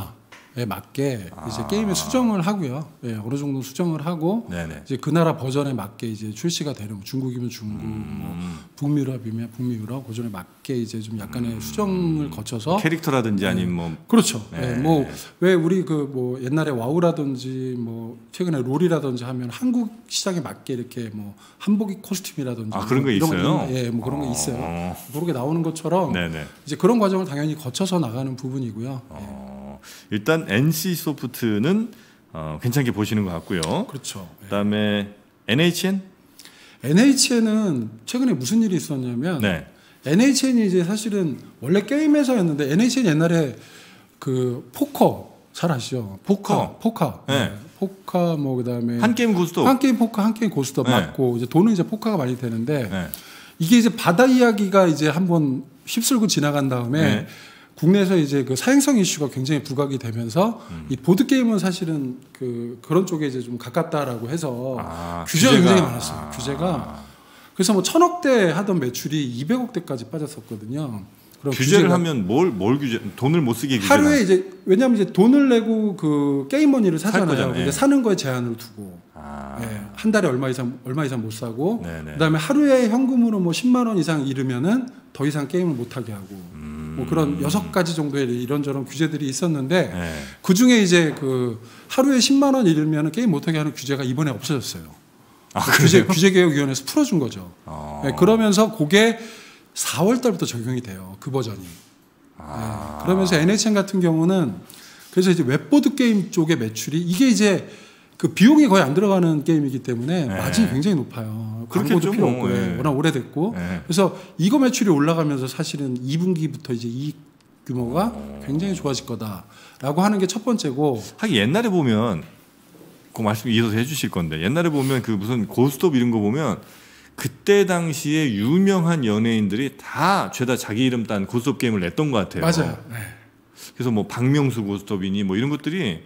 맞게 이제 아. 게임에 수정을 하고요. 예, 어느 정도 수정을 하고 네네. 이제 그 나라 버전에 맞게 이제 출시가 되는 거. 중국이면 중국, 음. 뭐 북유럽이면 북유럽 버전에 맞게 이제 좀 약간의 수정을 거쳐서 캐릭터라든지 아니면 뭐 그렇죠. 네. 예, 뭐 왜 우리 그 뭐 옛날에 와우라든지 뭐 최근에 롤이라든지 하면 한국 시장에 맞게 이렇게 뭐 한복이 costume이라든지 아, 그런 거 뭐 있어요? 예, 뭐 그런 거 어. 있어요. 그렇게 나오는 것처럼 네네. 이제 그런 과정을 당연히 거쳐서 나가는 부분이고요. 예. 어, 일단 NC 소프트는 어, 괜찮게 보시는 것 같고요. 그렇죠. 예. 그다음에 NHN NHN은 최근에 무슨 일이 있었냐면 네. NHN이 이제 사실은 원래 게임 회사였는데 NHN 옛날에 그 포커 잘 아시죠? 포커. 포커. 네. 네. 포커 뭐 그다음에 한 게임 고스톱. 한 게임 포커 한 게임 고스톱 네. 맞고 이제 돈은 이제 포커가 많이 되는데 네. 이게 이제 바다 이야기가 이제 한번 휩쓸고 지나간 다음에 네. 국내에서 이제 그 사행성 이슈가 굉장히 부각이 되면서 음. 이 보드 게임은 사실은 그 그런 쪽에 이제 좀 가깝다라고 해서 아, 규제가 규제가- 굉장히 많았어요. 아. 규제가 그래서 뭐 천억대 하던 매출이 200억대까지 빠졌었거든요. 그럼 규제를 하면 뭘뭘 규제? 돈을 못 쓰게 규제. 하루에 이제 왜냐하면 이제 돈을 내고 그 게임 머니를 살 사잖아요. 근데 예. 사는 거에 제한을 두고 아. 예, 한 달에 얼마 이상 얼마 이상 못 사고 네네. 그다음에 하루에 현금으로 뭐 10만 원 이상 잃으면은 더 이상 게임을 못 하게 하고 음. 뭐 그런 여섯 가지 정도의 이런저런 규제들이 있었는데 네. 그 중에 이제 그 하루에 10만 원 잃으면 게임 못 하게 하는 규제가 이번에 없어졌어요. 아, 규제 규제개혁위원회에서 풀어준 거죠. 어. 네, 그러면서 그게 4월 달부터 적용이 돼요. 그 버전이. 아. 네, 그러면서 NHN 같은 경우는 그래서 이제 web board 게임 쪽의 매출이 이게 이제 그 비용이 거의 안 들어가는 게임이기 때문에 네. 마진이 굉장히 높아요. 광고도 필요 뭐, 없고 예. 워낙 오래됐고 네. 그래서 이거 매출이 올라가면서 사실은 2분기부터 이제 이익 규모가 어. 굉장히 좋아질 거다라고 하는 게 첫 번째고 하긴 옛날에 보면 그 말씀 이어서 해주실 건데 옛날에 보면 그 무슨 고스톱 이런 거 보면 그때 당시에 유명한 연예인들이 다 죄다 자기 이름 딴 고스톱 게임을 냈던 것 같아요. 맞아요. 네. 그래서 뭐 박명수 고스톱이니 뭐 이런 것들이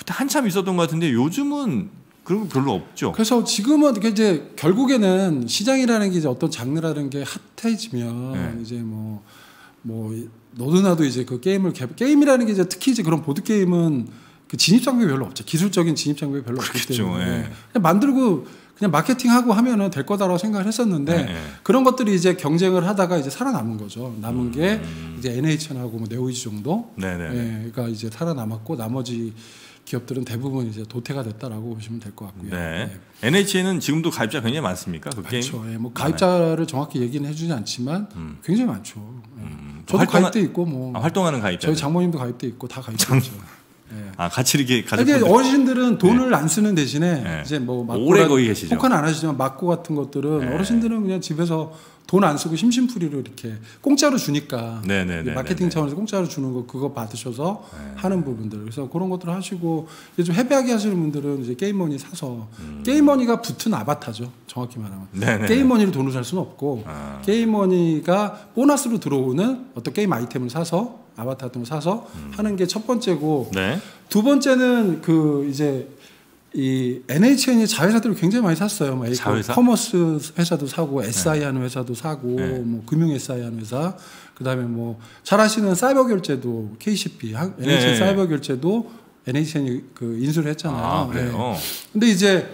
그때 한참 있었던 것 같은데 요즘은 그런 거 별로 없죠. 그래서 지금은 이제 결국에는 시장이라는 게 이제 어떤 장르라는 게 hot해지면 네. 이제 뭐뭐 너도 나도 이제 그 게임을 개, 게임이라는 게 이제 특히 이제 그런 보드 게임은 그 진입 장벽이 별로 없죠. 기술적인 진입 장벽이 별로 없기 그렇겠죠, 때문에 예. 그냥 만들고 그냥 마케팅하고 하면은 될 거다라고 생각을 했었는데 네, 네. 그런 것들이 이제 경쟁을 하다가 이제 살아남은 거죠. 남은 게 음. 이제 NHN하고 뭐 네오위즈 정도. 네네. 예, 그러니까 이제 살아남았고 나머지 기업들은 대부분 이제 도태가 됐다라고 보시면 될 것 같고요. 네. 예. NHN은 지금도 가입자 굉장히 많습니까? 그? 많죠. 예, 뭐 가입자를 정확히 얘기는 해주지 않지만 음. 굉장히 많죠. 예. 음, 저도 활동하- 가입돼 있고 뭐 아, 활동하는 가입자. 저희 장모님도 가입돼 있고 다 가입돼 있죠. 예. 아 같이 이렇게 가족 이게 어르신들은 돈을 안 쓰는 대신에 네. 이제 뭐 오래 거기 계시죠. 포카는 안 하시지만 막고 같은 것들은 네. 어르신들은 그냥 집에서 돈 안 쓰고 심심풀이로 이렇게 공짜로 주니까 네네네. 마케팅 차원에서 공짜로 주는 거 그거 받으셔서 네. 하는 부분들 그래서 그런 것들을 하시고 이제 좀 heavy하게 하시는 분들은 이제 game money 사서 음. game money가 붙은 아바타죠 정확히 말하면 네네. game money를 돈으로 살 수는 없고 아. game money가 보너스로 들어오는 어떤 게임 아이템을 사서 아바타 같은 거 사서 음. 하는 게 첫 번째고 네. 두 번째는 그 이제 이 NHN이 자회사들을 굉장히 많이 샀어요. 뭐 자회사? commerce 회사도 사고 SI 하는 회사도 사고 네. 뭐 금융 SI 하는 회사 그다음에 뭐 잘 아시는 사이버 결제도 KCP 한- NHN 네. 사이버 결제도 NHN이 그 인수를 했잖아요. 아, 그래요. 네. 근데 이제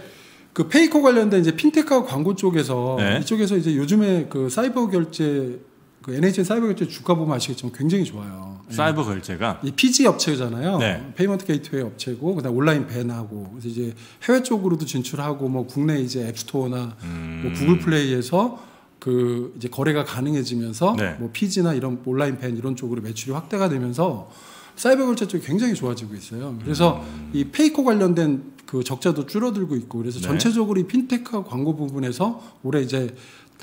그 페이코 관련된 이제 핀테크 광고 쪽에서 네. 이쪽에서 이제 요즘에 그 사이버 결제 그 NHN 사이버 결제 주가 보면 아시겠지만 굉장히 좋아요. 예. 사이버 결제가 이 PG 업체잖아요. 네. payment gateway 업체고 그다음 온라인 VAN하고 그래서 이제 해외 쪽으로도 진출하고 뭐 국내 이제 App Store나 음, 뭐 Google Play에서 그 이제 거래가 가능해지면서 네. 뭐 PG나 이런 온라인 VAN 이런 쪽으로 매출이 확대가 되면서 사이버 결제 쪽이 굉장히 좋아지고 있어요. 그래서 이 페이코 관련된 그 적자도 줄어들고 있고 그래서 음. 네. 전체적으로 이 핀테크 광고 부분에서 올해 이제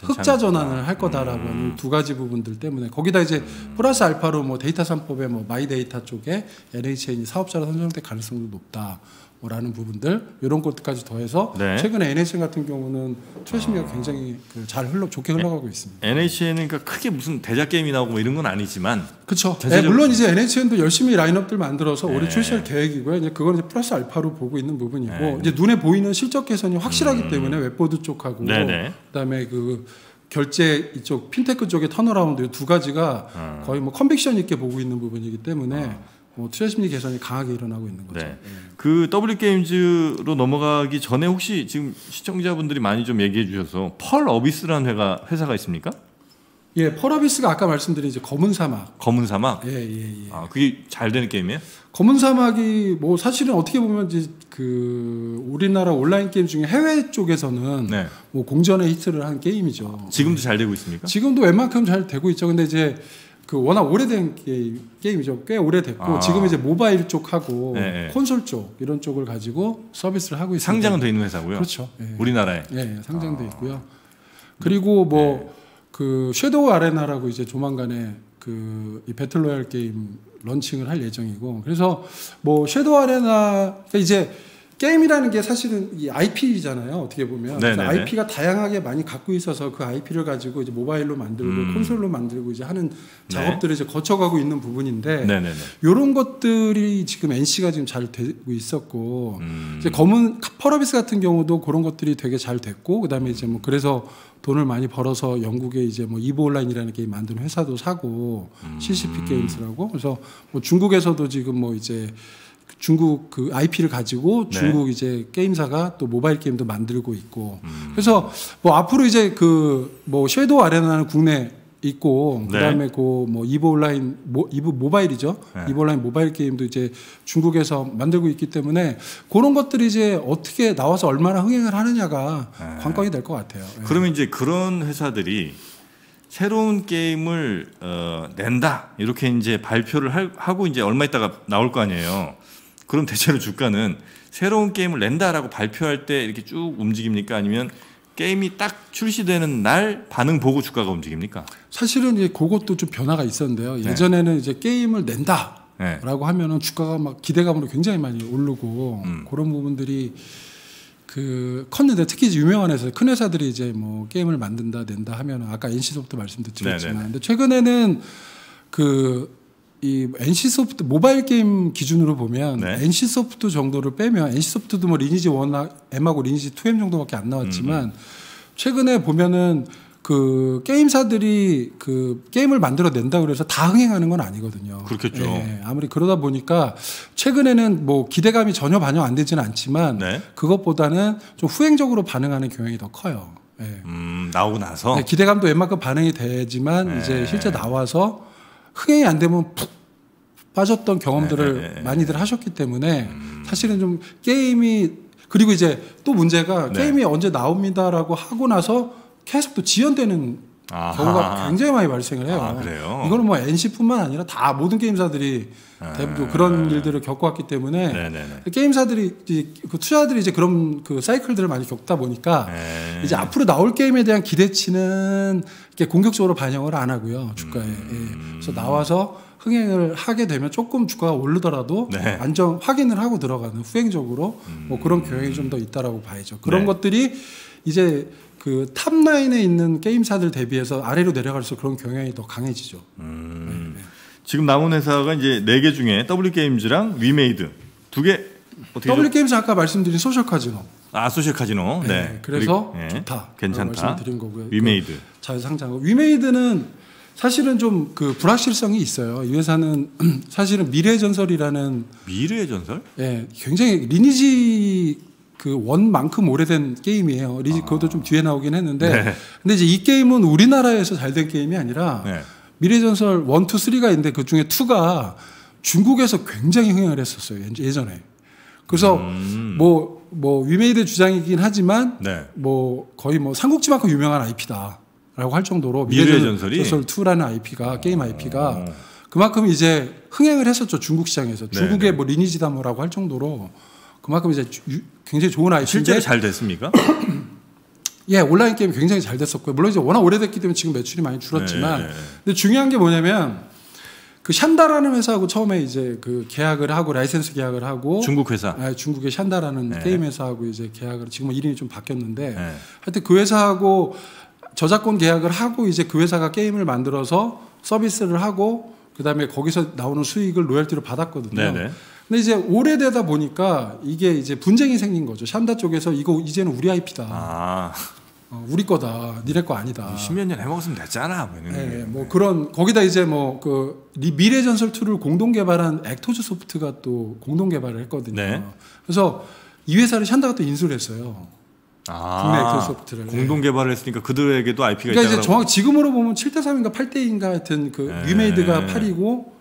흑자. 전환을 할 거다라고 음. 하는 두 가지 부분들 때문에 거기다 이제 플러스 알파로 뭐 데이터 3법에 뭐 my data 쪽에 NHN이 사업자로 선정될 가능성도 높다. 뭐라는 부분들 이런 것까지 더해서 네. 최근에 NHN 같은 경우는 최신미가 굉장히 그 잘 흘러 좋게 흘러가고 있습니다. NHN은 그러니까 크게 무슨 대작 게임이 나오고 뭐 이런 건 아니지만 그렇죠. 전체적으로- 물론 이제 NHN도 열심히 라인업들 만들어서 올해 네. 출시할 계획이고요. 이제 그건 이제 플러스 알파로 보고 있는 부분이고 네. 이제 눈에 보이는 실적 개선이 확실하기 때문에 웹보드 쪽하고. 그다음에 그 결제 이쪽 핀테크 쪽의 turnaround 이 두 가지가 어. 거의 뭐 conviction 있게 보고 있는 부분이기 때문에 뭐 투자 심리 개선이 강하게 일어나고 있는 거죠. 네. 그 W 게임즈로 넘어가기 전에 혹시 지금 시청자분들이 많이 좀 얘기해 주셔서 펄어비스라는 회가 회사가 있습니까? 예, 펄어비스가 아까 말씀드린 이제 검은 사막. 검은 사막. 예, 예, 예. 아, 그게 잘 되는 게임이에요? 검은 사막이 뭐 사실은 어떻게 보면 이제 그 우리나라 온라인 게임 중에 해외 쪽에서는 네. 뭐 공전의 히트를 한 게임이죠. 지금도 잘 되고 있습니까? 지금도 웬만큼 잘 되고 있죠. 근데 이제 그 워낙 오래된 게임, 게임이죠. 꽤 오래됐고 아. 지금 이제 모바일 쪽하고 네, 네. 콘솔 쪽 이런 쪽을 가지고 서비스를 하고 있습니다. 상장은 돼 있는 회사고요. 그렇죠. 예. 우리나라에. 예, 상장돼 아. 있고요. 그리고 네. 뭐그 섀도우 아레나라고 이제 조만간에 그 이 배틀로얄 게임 런칭을 할 예정이고 그래서 뭐 섀도우 아레나 이제 게임이라는 게 사실은 이 IP잖아요. 어떻게 보면 네, 그래서 네, 네. IP가 다양하게 많이 갖고 있어서 그 IP를 가지고 이제 모바일로 만들고 음. 콘솔로 만들고 이제 하는 네. 작업들을 이제 거쳐가고 있는 부분인데 네, 네, 네. 이런 것들이 지금 NC가 지금 잘 되고 있었고 음. 이제 검은 펄어비스 같은 경우도 그런 것들이 되게 잘 됐고 그다음에 이제 뭐 그래서 돈을 많이 벌어서 영국에 이제 뭐 이보 온라인이라는 게임 만드는 회사도 사고 음. CCP 게임스라고 그래서 뭐 중국에서도 지금 뭐 이제 중국 그 IP를 가지고 네. 중국 이제 게임사가 또 모바일 게임도 만들고 있고 음. 그래서 뭐 앞으로 이제 그 뭐 섀도우 아레나는 국내 있고 네. 그다음에 그뭐 이보 온라인 모, 이보 모바일이죠. 네. 이보 온라인 모바일 게임도 이제 중국에서 만들고 있기 때문에 그런 것들이 이제 어떻게 나와서 얼마나 흥행을 하느냐가 네. 관건이 될 것 같아요. 예. 그러면 이제 그런 회사들이 새로운 게임을 어, 낸다 이렇게 이제 발표를 할- 하고 이제 얼마 있다가 나올 거 아니에요. 그럼 대체로 주가는 새로운 게임을 낸다라고 발표할 때 이렇게 쭉 움직입니까? 아니면 게임이 딱 출시되는 날 반응 보고 주가가 움직입니까? 사실은 이제 그것도 좀 변화가 있었는데요. 네. 예전에는 이제 게임을 낸다. 네. 라고 하면은 주가가 막 기대감으로 굉장히 많이 오르고 음. 그런 부분들이 그 컸는데 특히 이제 유명한 회사 큰 회사들이 이제 뭐 게임을 만든다 낸다 하면은 아까 NC소프트 말씀도 드렸지만 네네네. 근데 최근에는 그 이 NC소프트 모바일 게임 기준으로 보면 네. NC소프트 정도를 빼면 NC소프트도 뭐 리니지 1 M하고 리니지 2M 정도밖에 안 나왔지만 음, 최근에 보면은 그 게임사들이 그 게임을 만들어 낸다 그래서 다 흥행하는 건 아니거든요. 그렇겠죠. 예, 아무리 그러다 보니까 최근에는 뭐 기대감이 전혀 반영 안 되지는 않지만 네. 그것보다는 좀 후행적으로 반응하는 경향이 더 커요. 예. 음, 나오고 나서 네, 기대감도 웬만큼 반응이 되지만 네. 이제 실제 나와서 흥행이 안 되면 푹 빠졌던 경험들을 네, 네, 네. 많이들 하셨기 때문에 사실은 좀 게임이 그리고 이제 또 문제가 네. 게임이 언제 나옵니다라고 하고 나서 계속 또 지연되는. 경우가 굉장히 많이 발생을 해요. 아, 그래요? 이거는 뭐 NC뿐만 아니라 다 모든 게임사들이 대부분 그런 일들을 겪어왔기 때문에 아. 네네네. 게임사들이 이제 그 투자들이 이제 그런 그 사이클들을 많이 겪다 보니까 네. 이제 앞으로 나올 게임에 대한 기대치는 이렇게 공격적으로 반영을 안 하고요 주가에 음. 예. 그래서 나와서 흥행을 하게 되면 조금 주가가 오르더라도 네. 안정 확인을 하고 들어가는 후행적으로 뭐 그런 경향이 좀 더 있다라고 봐야죠 그런 네. 것들이 이제 그 탑라인에 있는 게임사들 대비해서 아래로 내려갈수록 그런 경향이 더 강해지죠 음, 지금 남은 회사가 이제 네 개 중에 W 게임즈랑 위메이드 두 개 어떻게 W 게임즈 아까 말씀드린 소셜 카지노 아 소셜 카지노 네, 네, 그래서 그리고- 예, 좋다. 괜찮다 말씀드린 거고요. 위메이드 잘 상장하고 위메이드는 사실은 좀 그 불확실성이 있어요. 이 회사는 사실은 미르의 전설이라는 미르의 전설? 예, 굉장히 리니지 그 one만큼 오래된 게임이에요. 리니지 아. 그것도 좀 뒤에 나오긴 했는데 네. 근데 이제 이 게임은 우리나라에서 잘 된 게임이 아니라 네. 미르의 전설 1, 2, 3가 있는데 그 중에 2가 중국에서 굉장히 흥행을 했었어요. 예- 예전에. 그래서 음. 뭐, 뭐, 위메이드 주장이긴 하지만 네. 뭐 거의 뭐 삼국지만큼 유명한 IP다라고 할 정도로 미르의 전설이? 전설 2라는 IP가 게임 IP가 어. 그만큼 이제 흥행을 했었죠 중국 시장에서 네, 중국의 네. 뭐 리니지다 뭐라고 할 정도로 그만큼 이제 유- 굉장히 좋은 IP인데 실제로 잘 됐습니까? 예 온라인 게임 이 굉장히 잘 됐었고요 물론 이제 워낙 오래됐기 때문에 지금 매출이 많이 줄었지만 네, 네, 네. 근데 중요한 게 뭐냐면 그 샨다라는 회사하고 처음에 이제 그 계약을 하고 라이센스 계약을 하고 중국 회사. 아, 중국의 샨다라는 네. 게임 회사하고 이제 계약을 지금은 이름이 좀 바뀌었는데 네. 하여튼 그 회사하고 저작권 계약을 하고 이제 그 회사가 게임을 만들어서 서비스를 하고 그다음에 거기서 나오는 수익을 로열티로 받았거든요. 근데 이제 오래되다 보니까 이게 이제 분쟁이 생긴 거죠. 샨다 쪽에서 이거 이제는 우리 IP다. 아, 어, 우리 거다. 니네 거 아니다. 십몇 년 해먹었으면 됐잖아. 뭐 이런 예, 게. 뭐 그런 거기다 이제 뭐그 미래 전설 2를 공동 개발한 액토즈 소프트가 또 공동 개발을 했거든요. 네. 그래서 이 회사를 샨다가 또 인수를 했어요. 국내 아, 액토 소프트를. 공동 개발을 했으니까 그들에게도 IP가 그러니까 이제. 정확 지금으로 보면 7대 3인가 8대 2인가 하여튼 그 네. 위메이드가 8이고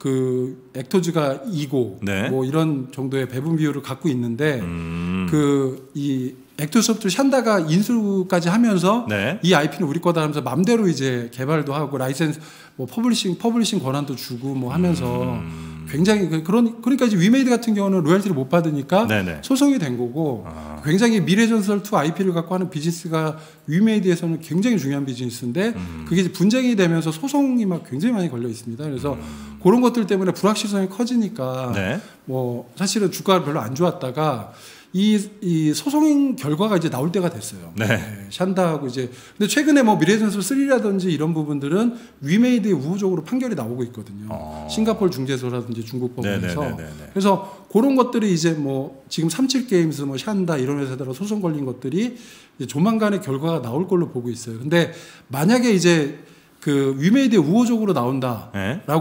그 액토즈가 2고 네. 뭐 이런 정도의 배분 비율을 갖고 있는데 음. 그이 액토즈 소프트 샨다가 인수까지 하면서 네. 이 IP는 우리 거다 하면서 맘대로 이제 개발도 하고 라이센스 뭐 publishing publishing 권한도 주고 뭐 하면서 음. 굉장히 그- 그런 그러니까 이제 위메이드 같은 경우는 로열티를 못 받으니까 네네. 소송이 된 거고 아. 굉장히 미르의 전설 2 IP를 갖고 하는 비즈니스가 위메이드에서는 굉장히 중요한 비즈니스인데 음. 그게 이제 분쟁이 되면서 소송이 막 굉장히 많이 걸려 있습니다. 그래서 음. 그런 것들 때문에 불확실성이 커지니까 네. 뭐 사실은 주가가 별로 안 좋았다가 이, 이 소송 결과가 이제 나올 때가 됐어요. 네. 샨다하고 이제 근데 최근에 뭐 미르의 전설 3라든지 이런 부분들은 위메이드의 우호적으로 판결이 나오고 있거든요. 어. 싱가포르 중재소라든지 중국 법원에서 네네네네네. 그래서 그런 것들이 이제 뭐 지금 37 게임스 뭐 샨다 이런 회사들하고 소송 걸린 것들이 조만간에 결과가 나올 걸로 보고 있어요. 근데 만약에 이제 그 위메이드의 우호적으로 나온다라고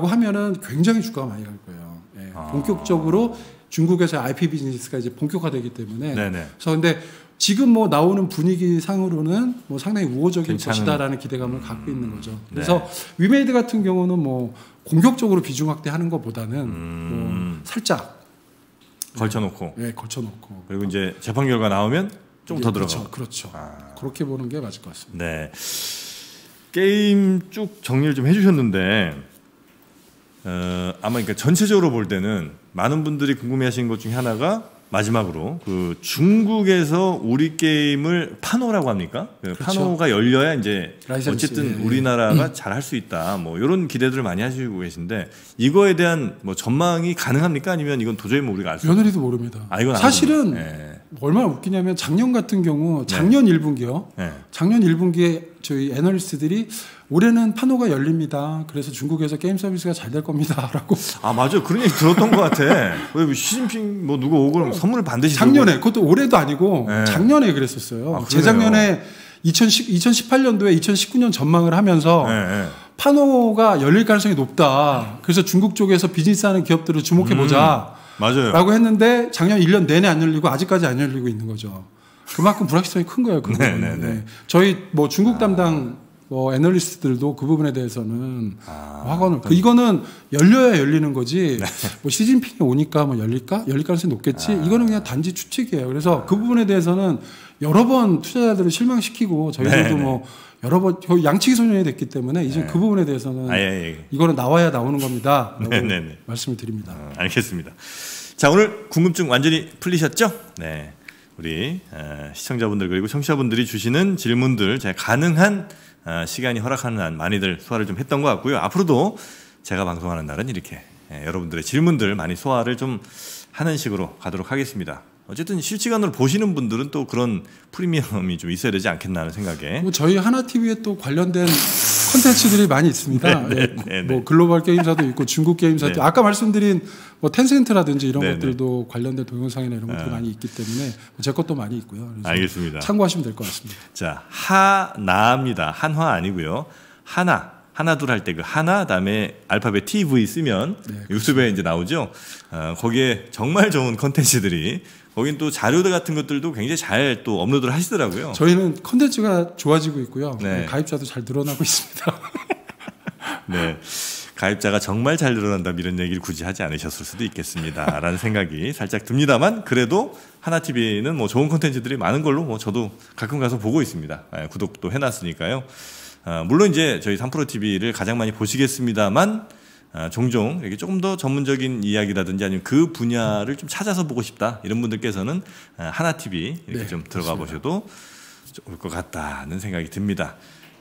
네. 하면은 굉장히 주가가 많이 갈 거예요. 예, 아. 본격적으로 중국에서 IP 비즈니스가 이제 본격화되기 때문에 네네. 그래서 근데 지금 뭐 나오는 분위기 상으로는 뭐 상당히 우호적인 괜찮은- 것이다라는 기대감을 갖고 있는 거죠. 네. 그래서 위메이드 같은 경우는 뭐 공격적으로 비중 확대하는 것보다는 음. 뭐 살짝 걸쳐놓고 예, 걸쳐놓고 그리고 이제 재판 결과 나오면 좀더 예, 들어가. 그렇죠, 그렇죠. 아. 그렇게 보는 게 맞을 것 같습니다. 네. 게임 쭉 정리를 좀 해주셨는데 어, 아마 그러니까 전체적으로 볼 때는 많은 분들이 궁금해하시는 것 중에 하나가 마지막으로 그 중국에서 우리 게임을 판호라고 합니까? 그 그렇죠. 판호가 열려야 이제 라이센스, 어쨌든 예, 예. 우리나라가 잘할 수 있다. 뭐 이런 기대들을 많이 하시고 계신데 이거에 대한 뭐 전망이 가능합니까? 아니면 이건 도저히 뭐 우리가 알수 없는? 며느리도 모릅니다. 아 이건 사실은 예. 얼마나 웃기냐면 작년 같은 경우 작년 1분기요. 예. 작년 1분기에 저희 애널리스트들이 올해는 파노가 열립니다. 그래서 중국에서 게임 서비스가 잘 될 겁니다라고 아 맞아 그런 얘기 들었던 것 같아. 왜 시진핑 뭐 누가 오고 그러면 선물을 반드시 작년에 그것도 올해도 아니고 네. 작년에 그랬었어요. 아. 재작년에 2010, 2018년도에 2019년 전망을 하면서 들고. 예, 예. 파노가 열릴 가능성이 높다. 그래서 중국 쪽에서 비즈니스하는 기업들을 주목해 보자. 맞아요. 라고 했는데 작년 1년 내내 안 열리고 아직까지 안 열리고 있는 거죠. 그만큼 불확실성이 큰 거예요. 그 네, 부분은. 네, 네. 네. 저희 뭐 중국 담당 뭐 애널리스트들도 그 부분에 대해서는 아, 확언을 그 이거는 열려야 열리는 거지. 네. 뭐 시진핑이 오니까 뭐 열릴까? 열릴 가능성이 높겠지. 이거는 그냥 단지 추측이에요. 그래서 그 부분에 대해서는 여러 번 투자자들을 실망시키고 저희들도 네, 네. 뭐 여러 번 거의 양치기 소년이 됐기 때문에 이제 네. 그 부분에 대해서는 아, 예, 예. 이거는 나와야 나오는 겁니다. 라고 네, 네, 네. 말씀을 드립니다. 어, 알겠습니다. 자 오늘 궁금증 완전히 풀리셨죠? 네. 우리 어, 시청자분들 그리고 청취자분들이 주시는 질문들 제가 가능한 어, 시간이 허락하는 한 많이들 소화를 좀 했던 것 같고요. 앞으로도 제가 방송하는 날은 이렇게 예, 여러분들의 질문들 많이 소화를 좀 하는 식으로 가도록 하겠습니다. 어쨌든 실시간으로 보시는 분들은 또 그런 프리미엄이 좀 있어야 되지 않겠나 하는 생각에 뭐 저희 하나 TV에 또 관련된 콘텐츠들이 많이 있습니다. 네, 예, 네, 네, 뭐 네. 글로벌 게임사도 있고 중국 게임사도 네. 아까 말씀드린 뭐 텐센트라든지 이런 네, 것들도 관련된 동영상이나 이런 것들이 네. 많이 있기 때문에 제 것도 많이 있고요. 알겠습니다. 참고하시면 될 것 같습니다. 자, 하나입니다. 한화 아니고요. 하나. 하나 둘 할 때 그 하나 다음에 알파벳 TV 쓰면 네, 유튜브에 이제 나오죠. 어, 거기에 정말 좋은 컨텐츠들이 거긴 또 자료들 같은 것들도 굉장히 잘 또 업로드를 하시더라고요. 저희는 컨텐츠가 좋아지고 있고요. 네. 가입자도 잘 늘어나고 있습니다. 네. 가입자가 정말 잘 늘어난다면 이런 얘기를 굳이 하지 않으셨을 수도 있겠습니다. 라는 생각이 살짝 듭니다만 그래도 하나TV는 뭐 좋은 콘텐츠들이 많은 걸로 뭐 저도 가끔 가서 보고 있습니다. 아, 구독도 해놨으니까요. 아, 물론 이제 저희 3프로TV를 가장 많이 보시겠습니다만 아, 종종 이렇게 조금 더 전문적인 이야기라든지 아니면 그 분야를 좀 찾아서 보고 싶다 이런 분들께서는 아, 하나TV 이렇게 네, 좀 들어가 그렇습니다. 보셔도 올것 같다는 생각이 듭니다.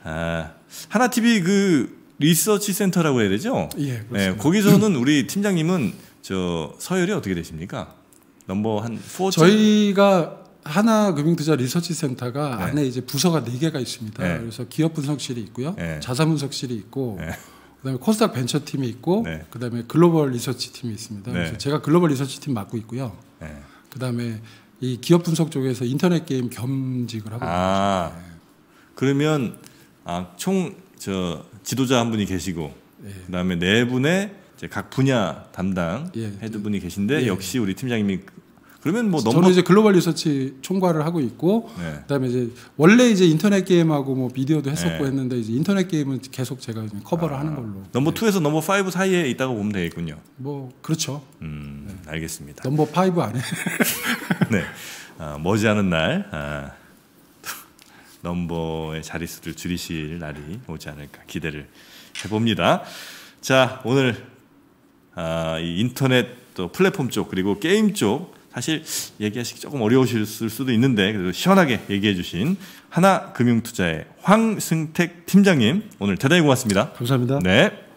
아, 하나TV 그 리서치 센터라고 해야 되죠? 예, 네, 그렇습니다. 거기서는 우리 팀장님은 저 서열이 어떻게 되십니까? 넘버 한 4? 저희가 하나 금융투자 리서치 센터가 네. 안에 이제 부서가 네 개가 있습니다. 네. 그래서 기업 분석실이 있고요, 네. 자산 분석실이 있고, 네. 그다음에 코스닥 벤처 팀이 있고, 네. 그다음에 글로벌 리서치 팀이 있습니다. 네. 그래서 제가 글로벌 리서치 팀 맡고 있고요. 네. 그다음에 이 기업 분석 쪽에서 인터넷 게임 겸직을 하고 아 그러면 아, 총 저 지도자 한 분이 계시고 예. 그다음에 네 분의 이제 각 분야 담당 예. head분이 계신데 예. 역시 우리 팀장님이 그- 그러면 뭐 저는 이제 글로벌 리서치 총괄을 하고 있고 네. 그다음에 이제 원래 이제 인터넷 게임하고 뭐 비디오도 했었고 네. 했는데 이제 인터넷 게임은 계속 제가 이제 커버를 아, 하는 걸로 넘버 2에서 넘버 5 사이에 있다고 보면 되겠군요. 뭐 그렇죠 음, 알겠습니다. 넘버 5 안에 네. 아, 머지않은 날 아, 넘버의 자릿수를 줄이실 날이 오지 않을까 기대를 해봅니다. 자 오늘 아, 이 인터넷 또 플랫폼 쪽 그리고 게임 쪽 사실 얘기하시기 조금 어려우실 수도 있는데 그래도 시원하게 얘기해 주신 하나금융투자의 황승택 팀장님 오늘 대단히 고맙습니다. 감사합니다. 네.